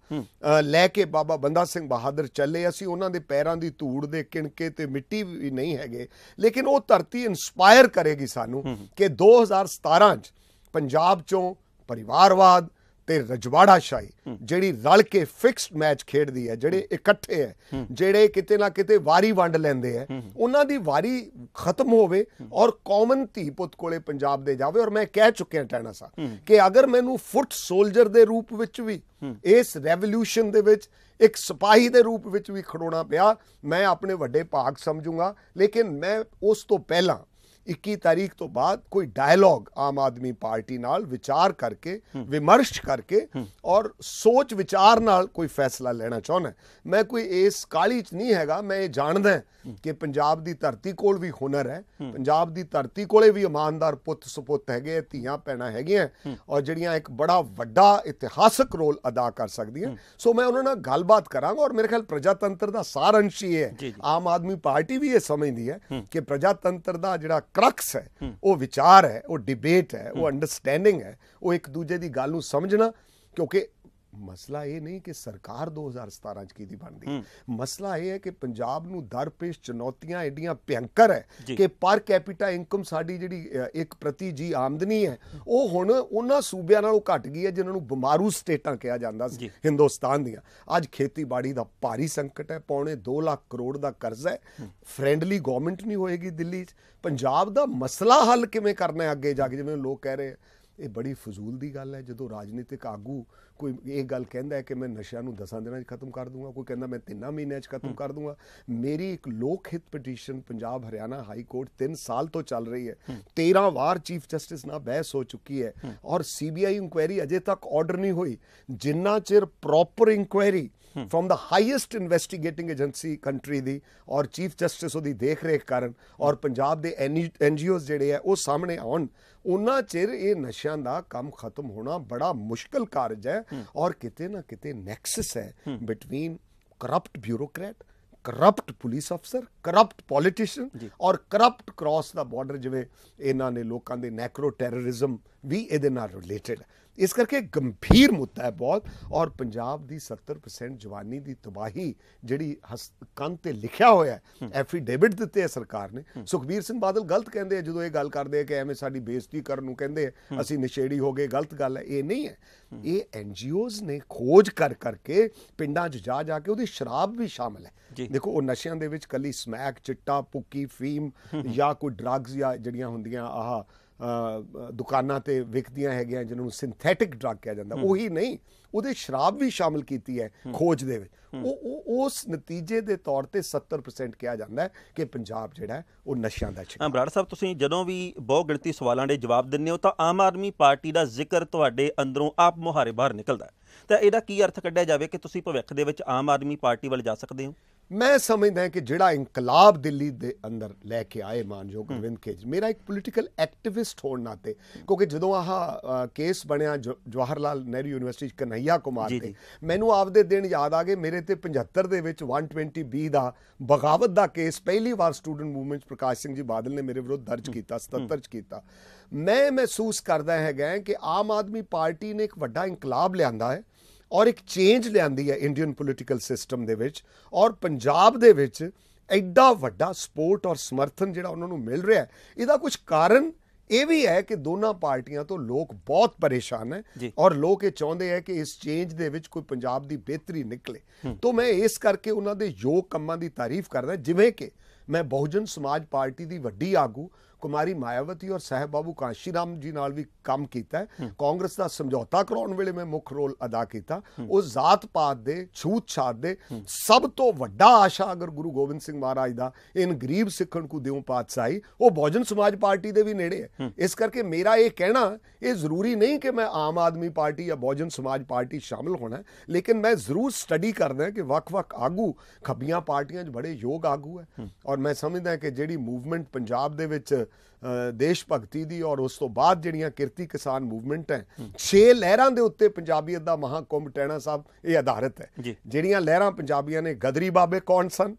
ਲੈ ਕੇ ਬਾਬਾ ਬੰਦਾ ਸਿੰਘ ਬਹਾਦਰ ਚੱਲੇ। ਅਸੀਂ ਉਹਨਾਂ ਦੇ ਪੈਰਾਂ ਦੀ ਧੂੜ ਦੇ ਕਿਣਕੇ ਤੇ ਮਿੱਟੀ ਵੀ ਨਹੀਂ ਹੈਗੇ ਲੇਕਿਨ ਉਹ ਧਰਤੀ ਇਨਸਪਾਇਰ ਕਰੇਗੀ ਸਾਨੂੰ ਕਿ 2017 ਚ ਪੰਜਾਬ ਚੋਂ ਪਰਿਵਾਰਵਾਦ ਤੇ ਰਜਵਾੜਾ ਸ਼ਾਹੀ ਜਿਹੜੀ ਰਲ ਕੇ ਫਿਕਸਡ ਮੈਚ ਖੇਡਦੀ ਹੈ ਜਿਹੜੇ ਇਕੱਠੇ ਹੈ ਜਿਹੜੇ ਕਿਤੇ ਨਾ ਕਿਤੇ ਵਾਰੀ ਵੰਡ ਲੈਂਦੇ ਹੈ ਉਹਨਾਂ ਦੀ ਵਾਰੀ ਖਤਮ ਹੋਵੇ ਔਰ ਕਾਮਨ ਧੀ ਪੁੱਤ ਕੋਲੇ ਪੰਜਾਬ ਦੇ ਜਾਵੇ। ਔਰ ਮੈਂ ਕਹਿ ਚੁੱਕਿਆ ਟੈਣਾ ਸਾਹਿਬ ਕਿ ਅਗਰ ਮੈਨੂੰ ਫੁੱਟ ਸੋਲਜਰ ਦੇ ਰੂਪ ਵਿੱਚ ਵੀ ਇਸ ਰੈਵੋਲੂਸ਼ਨ ਦੇ ਵਿੱਚ ਇੱਕ ਸਿਪਾਹੀ ਦੇ ਰੂਪ ਵਿੱਚ ਵੀ ਖੜੋਣਾ ਪਿਆ। ਮੈਂ ਆਪਣੇ ਵੱਡੇ ਭਾਗ ਸਮਝੂੰਗਾ, ਲੇਕਿਨ ਮੈਂ ਉਸ ਤੋਂ ਪਹਿਲਾਂ 21 ਤਾਰੀਖ ਤੋਂ ਬਾਅਦ ਕੋਈ ਡਾਇਲੌਗ ਆਮ ਆਦਮੀ ਪਾਰਟੀ ਨਾਲ ਵਿਚਾਰ ਕਰਕੇ ਵਿਮਰਸ਼ ਕਰਕੇ ਔਰ ਸੋਚ ਵਿਚਾਰ ਨਾਲ ਕੋਈ ਫੈਸਲਾ ਲੈਣਾ ਚਾਹੁੰਦਾ ਮੈਂ ਕੋਈ ਇਸ ਕਾਲੀ ਚ ਨਹੀਂ ਹੈਗਾ ਮੈਂ ਇਹ ਜਾਣਦਾ ਕਿ ਪੰਜਾਬ ਦੀ ਧਰਤੀ ਕੋਲ ਵੀ ਹੁਨਰ ਹੈ ਪੰਜਾਬ ਦੀ ਧਰਤੀ ਕੋਲੇ ਵੀ ਇਮਾਨਦਾਰ ਪੁੱਤ ਸੁਪੁੱਤ ਹੈਗੇ ਧੀਆਂ ਪੈਣਾ ਹੈਗੀਆਂ ਔਰ ਜਿਹੜੀਆਂ ਇੱਕ ਬੜਾ ਵੱਡਾ ਇਤਿਹਾਸਕ ਰੋਲ ਅਦਾ ਕਰ ਸਕਦੀਆਂ। ਸੋ ਮੈਂ ਉਹਨਾਂ ਨਾਲ ਗੱਲਬਾਤ ਕਰਾਂਗਾ ਔਰ ਮੇਰੇ ਖਿਆਲ ਪ੍ਰਜਾਤੰਤਰ ਦਾ ਸਾਰ ਅੰਸ਼ ਹੀ ਹੈ। ਆਮ ਆਦਮੀ ਪਾਰਟੀ ਵੀ ਇਹ ਸਮਝਦੀ ਹੈ। ਕਿ ਪ੍ਰਜਾਤੰਤਰ ਦਾ ਜਿਹੜਾ ਕਰਕਸ ਹੈ, ਉਹ ਵਿਚਾਰ ਹੈ, ਉਹ ਡਿਬੇਟ ਹੈ, ਉਹ ਅੰਡਰਸਟੈਂਡਿੰਗ ਹੈ, ਉਹ ਇੱਕ ਦੂਜੇ ਦੀ ਗੱਲ ਨੂੰ ਸਮਝਣਾ, ਕਿਉਂਕਿ ਮਸਲਾ ਇਹ ਨਹੀਂ ਕਿ ਸਰਕਾਰ 2017 ਚ ਕਿਹਦੀ ਬਣਦੀ। ਮਸਲਾ ਇਹ ਹੈ ਕਿ ਪੰਜਾਬ ਨੂੰ ਦਰਪੇਸ਼ ਚੁਣੌਤੀਆਂ ਐਡੀਆਂ ਜੀ। ਹੈ ਕਿ ਪਰ ਕੈਪੀਟਾ ਇਨਕਮ ਸਾਡੀ ਜਿਹੜੀ ਇੱਕ ਪ੍ਰਤੀ ਜੀ ਆਮਦਨੀ ਹੈ ਉਹ ਹੁਣ ਉਹਨਾਂ ਸੂਬਿਆਂ ਨਾਲੋਂ ਘਟ ਗਈ ਹੈ ਜਿਨ੍ਹਾਂ ਨੂੰ ਬਿਮਾਰੂ ਸਟੇਟਾਂ ਕਿਹਾ ਜਾਂਦਾ ਸੀ। ਹਿੰਦੁਸਤਾਨ ਦੀਆਂ ਅੱਜ ਖੇਤੀਬਾੜੀ ਦਾ ਭਾਰੀ ਸੰਕਟ ਹੈ ਪੌਣੇ 2 ਲੱਖ ਕਰੋੜ ਦਾ ਕਰਜ਼ਾ ਹੈ ਫ੍ਰੈਂਡਲੀ ਗਵਰਨਮੈਂਟ ਨਹੀਂ ਹੋਏਗੀ ਦਿੱਲੀ 'ਚ ਪੰਜਾਬ ਦਾ ਮਸਲਾ ਹੱਲ ਕਿਵੇਂ ਕਰਨਾ ਹੈ ਅੱਗੇ ਜਾ ਕੇ ਜਿਵੇਂ ਲੋਕ ਕਹਿ ਰਹੇ ਆ, ਇਹ ਬੜੀ ਫਜ਼ੂਲ ਦੀ ਗੱਲ ਹੈ ਜਦੋਂ ਰਾਜਨੀਤਿਕ ਆਗੂ ਕੋਈ ਇਹ ਗੱਲ ਕਹਿੰਦਾ ਹੈ ਕਿ ਮੈਂ ਨਸ਼ਿਆਂ ਨੂੰ ਦਸਾਂ ਦਿਨਾਂ 'ਚ ਖਤਮ ਕਰ ਦੂੰਗਾ ਕੋਈ ਕਹਿੰਦਾ ਮੈਂ ਤਿੰਨਾਂ ਮਹੀਨਿਆਂ 'ਚ ਖਤਮ ਕਰ ਦੂੰਗਾ ਮੇਰੀ ਇੱਕ ਲੋਕ ਹਿੱਤ petition Punjab Haryana high court 3 ਸਾਲ ਤੋਂ ਚੱਲ ਰਹੀ ਹੈ। 13 ਵਾਰ ਚੀਫ ਜਸਟਿਸ ਨਾਲ ਬਹਿਸ ਹੋ ਚੁੱਕੀ ਹੈ ਔਰ ਸੀਬੀਆਈ ਇਨਕੁਆਇਰੀ ਅਜੇ ਤੱਕ ਆਰਡਰ ਨਹੀਂ ਹੋਈ। ਜਿੰਨਾ ਚਿਰ ਪ੍ਰੋਪਰ ਇਨਕੁਆਇਰੀ ਫਰਮ ਦਾ ਹਾਈਐਸਟ ਇਨਵੈਸਟੀਗੇਟਿੰਗ ਏਜੰਸੀ ਕੰਟਰੀ ਦੀ ਔਰ ਚੀਫ ਜਸਟਿਸ ਉਹਦੀ ਦੇਖ ਰੇਖ ਕਰਨ ਔਰ ਪੰਜਾਬ ਦੇ ਐਨਜੀਓਜ਼ ਜਿਹੜੇ ਆ ਉਹ ਸਾਹਮਣੇ ਆਉਣ ਉਹਨਾਂ ਚਿਰ ਇਹ ਨਸ਼ਿਆਂ ਦਾ ਕੰਮ ਖਤਮ ਹੋਣਾ ਬੜਾ ਮੁਸ਼ਕਲ ਕਾਰਜ ਹੈ ਔਰ ਕਿਤੇ ਨਾ ਕਿਤੇ ਨੈਕਸਸ ਹੈ between corrupt bureaucrat corrupt police ਅਫਸਰ ਕਰਪਟ ਪੋਲੀਟੀਸ਼ੀਅਨ ਔਰ ਕਰਪਟ ਕ੍ਰਾਸ ਦਾ ਬਾਰਡਰ ਜਿਵੇਂ ਇਹਨਾਂ ਨੇ ਲੋਕਾਂ ਦੇ ਨੈਕਰੋ ਟੈਰਰਿਜ਼ਮ ਵੀ ਇਹਦੇ ਨਾਲ ਰਿਲੇਟਡ ਇਸ ਕਰਕੇ ਗੰਭੀਰ ਮੁੱਦਾ ਹੈ ਬਹੁਤ ਔਰ ਪੰਜਾਬ ਦੀ 70% ਜਵਾਨੀ ਦੀ ਤਬਾਹੀ ਜਿਹੜੀ ਕੰਨ ਤੇ ਲਿਖਿਆ ਹੋਇਆ ਹੈ ਐਫੀਡੇਵਿਟ ਦਿੱਤੇ ਹੈ ਸਰਕਾਰ ਨੇ। ਸੁਖਬੀਰ ਸਿੰਘ ਬਾਦਲ ਗਲਤ ਕਹਿੰਦੇ ਆ ਜਦੋਂ ਇਹ ਗੱਲ ਕਰਦੇ ਆ ਕਿ ਐਵੇਂ ਸਾਡੀ ਬੇਇੱਜ਼ਤੀ ਕਰਨ ਨੂੰ ਕਹਿੰਦੇ ਆ ਅਸੀਂ ਨਸ਼ੇੜੀ ਹੋ ਗਏ ਗਲਤ ਗੱਲ ਹੈ ਇਹ ਨਹੀਂ ਹੈ। ਇਹ ਐਨਜੀਓਜ਼ ਨੇ ਖੋਜ ਕਰ ਕਰਕੇ ਪਿੰਡਾਂ 'ਚ ਜਾ ਜਾ ਕੇ ਉਹਦੀ ਸ਼ਰਾਬ ਵੀ ਸ਼ਾਮਲ ਹੈ। ਦੇਖੋ ਉਹ ਨਸ਼ਿਆਂ ਦੇ ਵਿੱਚ ਕੱਲੀ ਸਮੈਕ ਚਿੱਟਾ ਪੁੱਕੀ ਫੀਮ ਜਾਂ ਕੋਈ ਡਰੱਗਸ ਜਾਂ ਜਿਹੜੀਆਂ ਹੁੰਦੀਆਂ ਆਹ ਦੁਕਾਨਾਂ ਤੇ ਵਿਕਦੀਆਂ ਹੈਗੀਆਂ ਜਿਹਨਾਂ ਨੂੰ ਸਿੰਥੈਟਿਕ ਡਰੱਗ ਕਿਹਾ ਜਾਂਦਾ। ਉਹੀ ਨਹੀਂ ਉਹਦੇ ਸ਼ਰਾਬ ਵੀ ਸ਼ਾਮਲ ਕੀਤੀ ਹੈ ਖੋਜ ਦੇ ਵਿੱਚ। ਉਹ ਉਸ ਨਤੀਜੇ ਦੇ ਤੌਰ ਤੇ 70% ਕਿਹਾ ਜਾਂਦਾ ਹੈ ਕਿ ਪੰਜਾਬ ਜਿਹੜਾ ਉਹ ਨਸ਼ਿਆਂ ਦਾ ਸ਼ਿਕਾਰ ਹਾਂ ਬਰਾੜ ਸਾਹਿਬ ਤੁਸੀਂ ਜਦੋਂ ਵੀ ਬਹੁ ਗਿਣਤੀ ਸਵਾਲਾਂ ਦੇ ਜਵਾਬ ਦਿੰਦੇ ਹੋ ਤਾਂ ਆਮ ਆਦਮੀ ਪਾਰਟੀ ਦਾ ਜ਼ਿਕਰ ਤੁਹਾਡੇ ਅੰਦਰੋਂ ਆਪ ਮੁਹਾਰੇ ਬਾਹਰ ਨਿਕਲਦਾ ਤਾਂ ਇਹਦਾ ਕੀ ਅਰਥ ਕੱਢਿਆ ਜਾਵੇ ਕਿ ਤੁਸੀਂ ਭਵਿੱਖ ਦੇ ਵਿੱਚ ਆਮ ਆਦਮੀ ਪਾਰਟੀ ਵੱਲ ਜਾ ਸਕਦੇ ਹੋ? ਮੈਂ ਸਮਝਦਾ ਕਿ ਜਿਹੜਾ ਇਨਕਲਾਬ ਦਿੱਲੀ ਦੇ ਅੰਦਰ ਲੈ ਕੇ ਆਏ ਮਾਨਯੋਗ ਅਰਵਿੰਦ ਕੇਜ ਮੇਰਾ ਇੱਕ ਪੋਲੀਟੀਕਲ ਐਕਟਿਵਿਸਟ ਹੋਣ ਨਾਤੇ ਕਿਉਂਕਿ ਜਦੋਂ ਆਹ ਕੇਸ ਬਣਿਆ ਜਵਾਹਰ ਲਾਲ ਨਹਿਰੂ ਯੂਨੀਵਰਸਿਟੀ 'ਚ ਕਨਈਆ ਕੁਮਾਰ ਤੇ। ਮੈਨੂੰ ਆਪਦੇ ਦਿਨ ਯਾਦ ਆ ਗਏ ਮੇਰੇ ਤੇ 75 ਦੇ ਵਿੱਚ 120 ਬੀ ਦਾ ਬਗਾਵਤ ਦਾ ਕੇਸ ਪਹਿਲੀ ਵਾਰ ਸਟੂਡੈਂਟ ਮੂਵਮੈਂਟ ਪ੍ਰਕਾਸ਼ ਸਿੰਘ ਜੀ ਬਾਦਲ ਨੇ ਮੇਰੇ ਵਿਰੁੱਧ ਦਰਜ ਕੀਤਾ 77 'ਚ ਕੀਤਾ। ਮੈਂ ਮਹਿਸੂਸ ਕਰਦਾ ਹੈਗਾ ਕਿ ਆਮ ਆਦਮੀ ਪਾਰਟੀ ਨੇ ਇੱਕ ਵੱਡਾ ਇਨਕਲਾਬ ਲਿਆਂਦਾ ਹੈ ਔਰ ਇੱਕ ਚੇਂਜ ਲਿਆਂਦੀ ਹੈ ਇੰਡੀਅਨ ਪੋਲੀਟੀਕਲ ਸਿਸਟਮ ਦੇ ਵਿੱਚ ਔਰ ਪੰਜਾਬ ਦੇ ਵਿੱਚ ਐਡਾ ਵੱਡਾ ਸਪੋਰਟ ਔਰ ਸਮਰਥਨ ਜਿਹੜਾ ਉਹਨਾਂ ਨੂੰ ਮਿਲ ਰਿਹਾ ਹੈ। ਇਹਦਾ ਕੁਝ ਕਾਰਨ ਇਹ ਵੀ ਹੈ ਕਿ ਦੋਨਾਂ ਪਾਰਟੀਆਂ ਤੋਂ ਲੋਕ ਬਹੁਤ ਪਰੇਸ਼ਾਨ ਹੈ। ਔਰ ਲੋਕ ਇਹ ਚਾਹੁੰਦੇ ਹੈ ਕਿ ਇਸ ਚੇਂਜ ਦੇ ਵਿੱਚ ਕੋਈ ਪੰਜਾਬ ਦੀ ਬਿਹਤਰੀ ਨਿਕਲੇ। ਤੋਂ ਮੈਂ ਇਸ ਕਰਕੇ ਉਹਨਾਂ ਦੇ ਯੋਗ ਕੰਮਾਂ ਦੀ ਤਾਰੀਫ ਕਰਦਾ ਜਿਵੇਂ ਕਿ ਮੈਂ ਬਹੁਜਨ ਸਮਾਜ ਪਾਰਟੀ ਦੀ ਵੱਡੀ ਆਗੂ ਕੁਮਾਰੀ ਮਾਇਆਵਤੀ ਔਰ ਸਾਹਿਬ ਬਾਬੂ ਕਾਂਸ਼ੀਰਾਮ ਜੀ ਨਾਲ ਵੀ ਕੰਮ ਕੀਤਾ ਕਾਂਗਰਸ ਦਾ ਸਮਝੌਤਾ ਕਰਾਉਣ ਵੇਲੇ ਮੈਂ ਮੁੱਖ ਰੋਲ ਅਦਾ ਕੀਤਾ। ਉਹ ਜ਼ਾਤ ਪਾਤ ਦੇ ਛੂਤ ਛਾਤ ਦੇ ਸਭ ਤੋਂ ਵੱਡਾ ਆਸ਼ਾ ਅਗਰ ਗੁਰੂ ਗੋਬਿੰਦ ਸਿੰਘ ਮਹਾਰਾਜ ਦਾ ਇਨ ਗਰੀਬ ਸਿੱਖਣ ਕੋ ਦਿਉ ਪਾਤਸ਼ਾਹੀ ਉਹ ਬਹੁਜਨ ਸਮਾਜ ਪਾਰਟੀ ਦੇ ਵੀ ਨੇੜੇ ਹੈ। ਇਸ ਕਰਕੇ ਮੇਰਾ ਇਹ ਕਹਿਣਾ ਇਹ ਜ਼ਰੂਰੀ ਨਹੀਂ ਕਿ ਮੈਂ ਆਮ ਆਦਮੀ ਪਾਰਟੀ ਜਾਂ ਬਹੁਜਨ ਸਮਾਜ ਪਾਰਟੀ ਸ਼ਾਮਲ ਹੋਣਾ ਲੇਕਿਨ ਮੈਂ ਜ਼ਰੂਰ ਸਟੱਡੀ ਕਰਦਾ ਕਿ ਵੱਖ-ਵੱਖ ਆਗੂ ਖੱਬੀਆਂ ਪਾਰਟੀਆਂ 'ਚ ਬੜੇ ਯੋਗ ਆਗੂ ਹੈ। ਔਰ ਮੈਂ ਸਮਝਦਾ ਕਿ ਜਿਹੜੀ ਮੂਵਮੈਂਟ ਪੰਜਾਬ ਦੇ ਵਿੱਚ ਦੇਸ਼ ਭਗਤੀ ਦੀ ਔਰ ਉਸ ਤੋਂ ਬਾਅਦ ਜਿਹੜੀਆਂ ਕਿਰਤੀ ਕਿਸਾਨ ਮੂਵਮੈਂਟ ਹੈ ਛੇ ਲਹਿਰਾਂ ਦੇ ਉੱਤੇ ਪੰਜਾਬੀਅਤ ਦਾ ਮਹਾਕੁੰਭ ਟੈਣਾ ਸਾਹਿਬ ਇਹ ਆਧਾਰਿਤ ਹੈ। ਜਿਹੜੀਆਂ ਲਹਿਰਾਂ ਪੰਜਾਬੀਆਂ ਨੇ ਗਦਰੀ ਬਾਬੇ ਕੌਣ ਸਨ?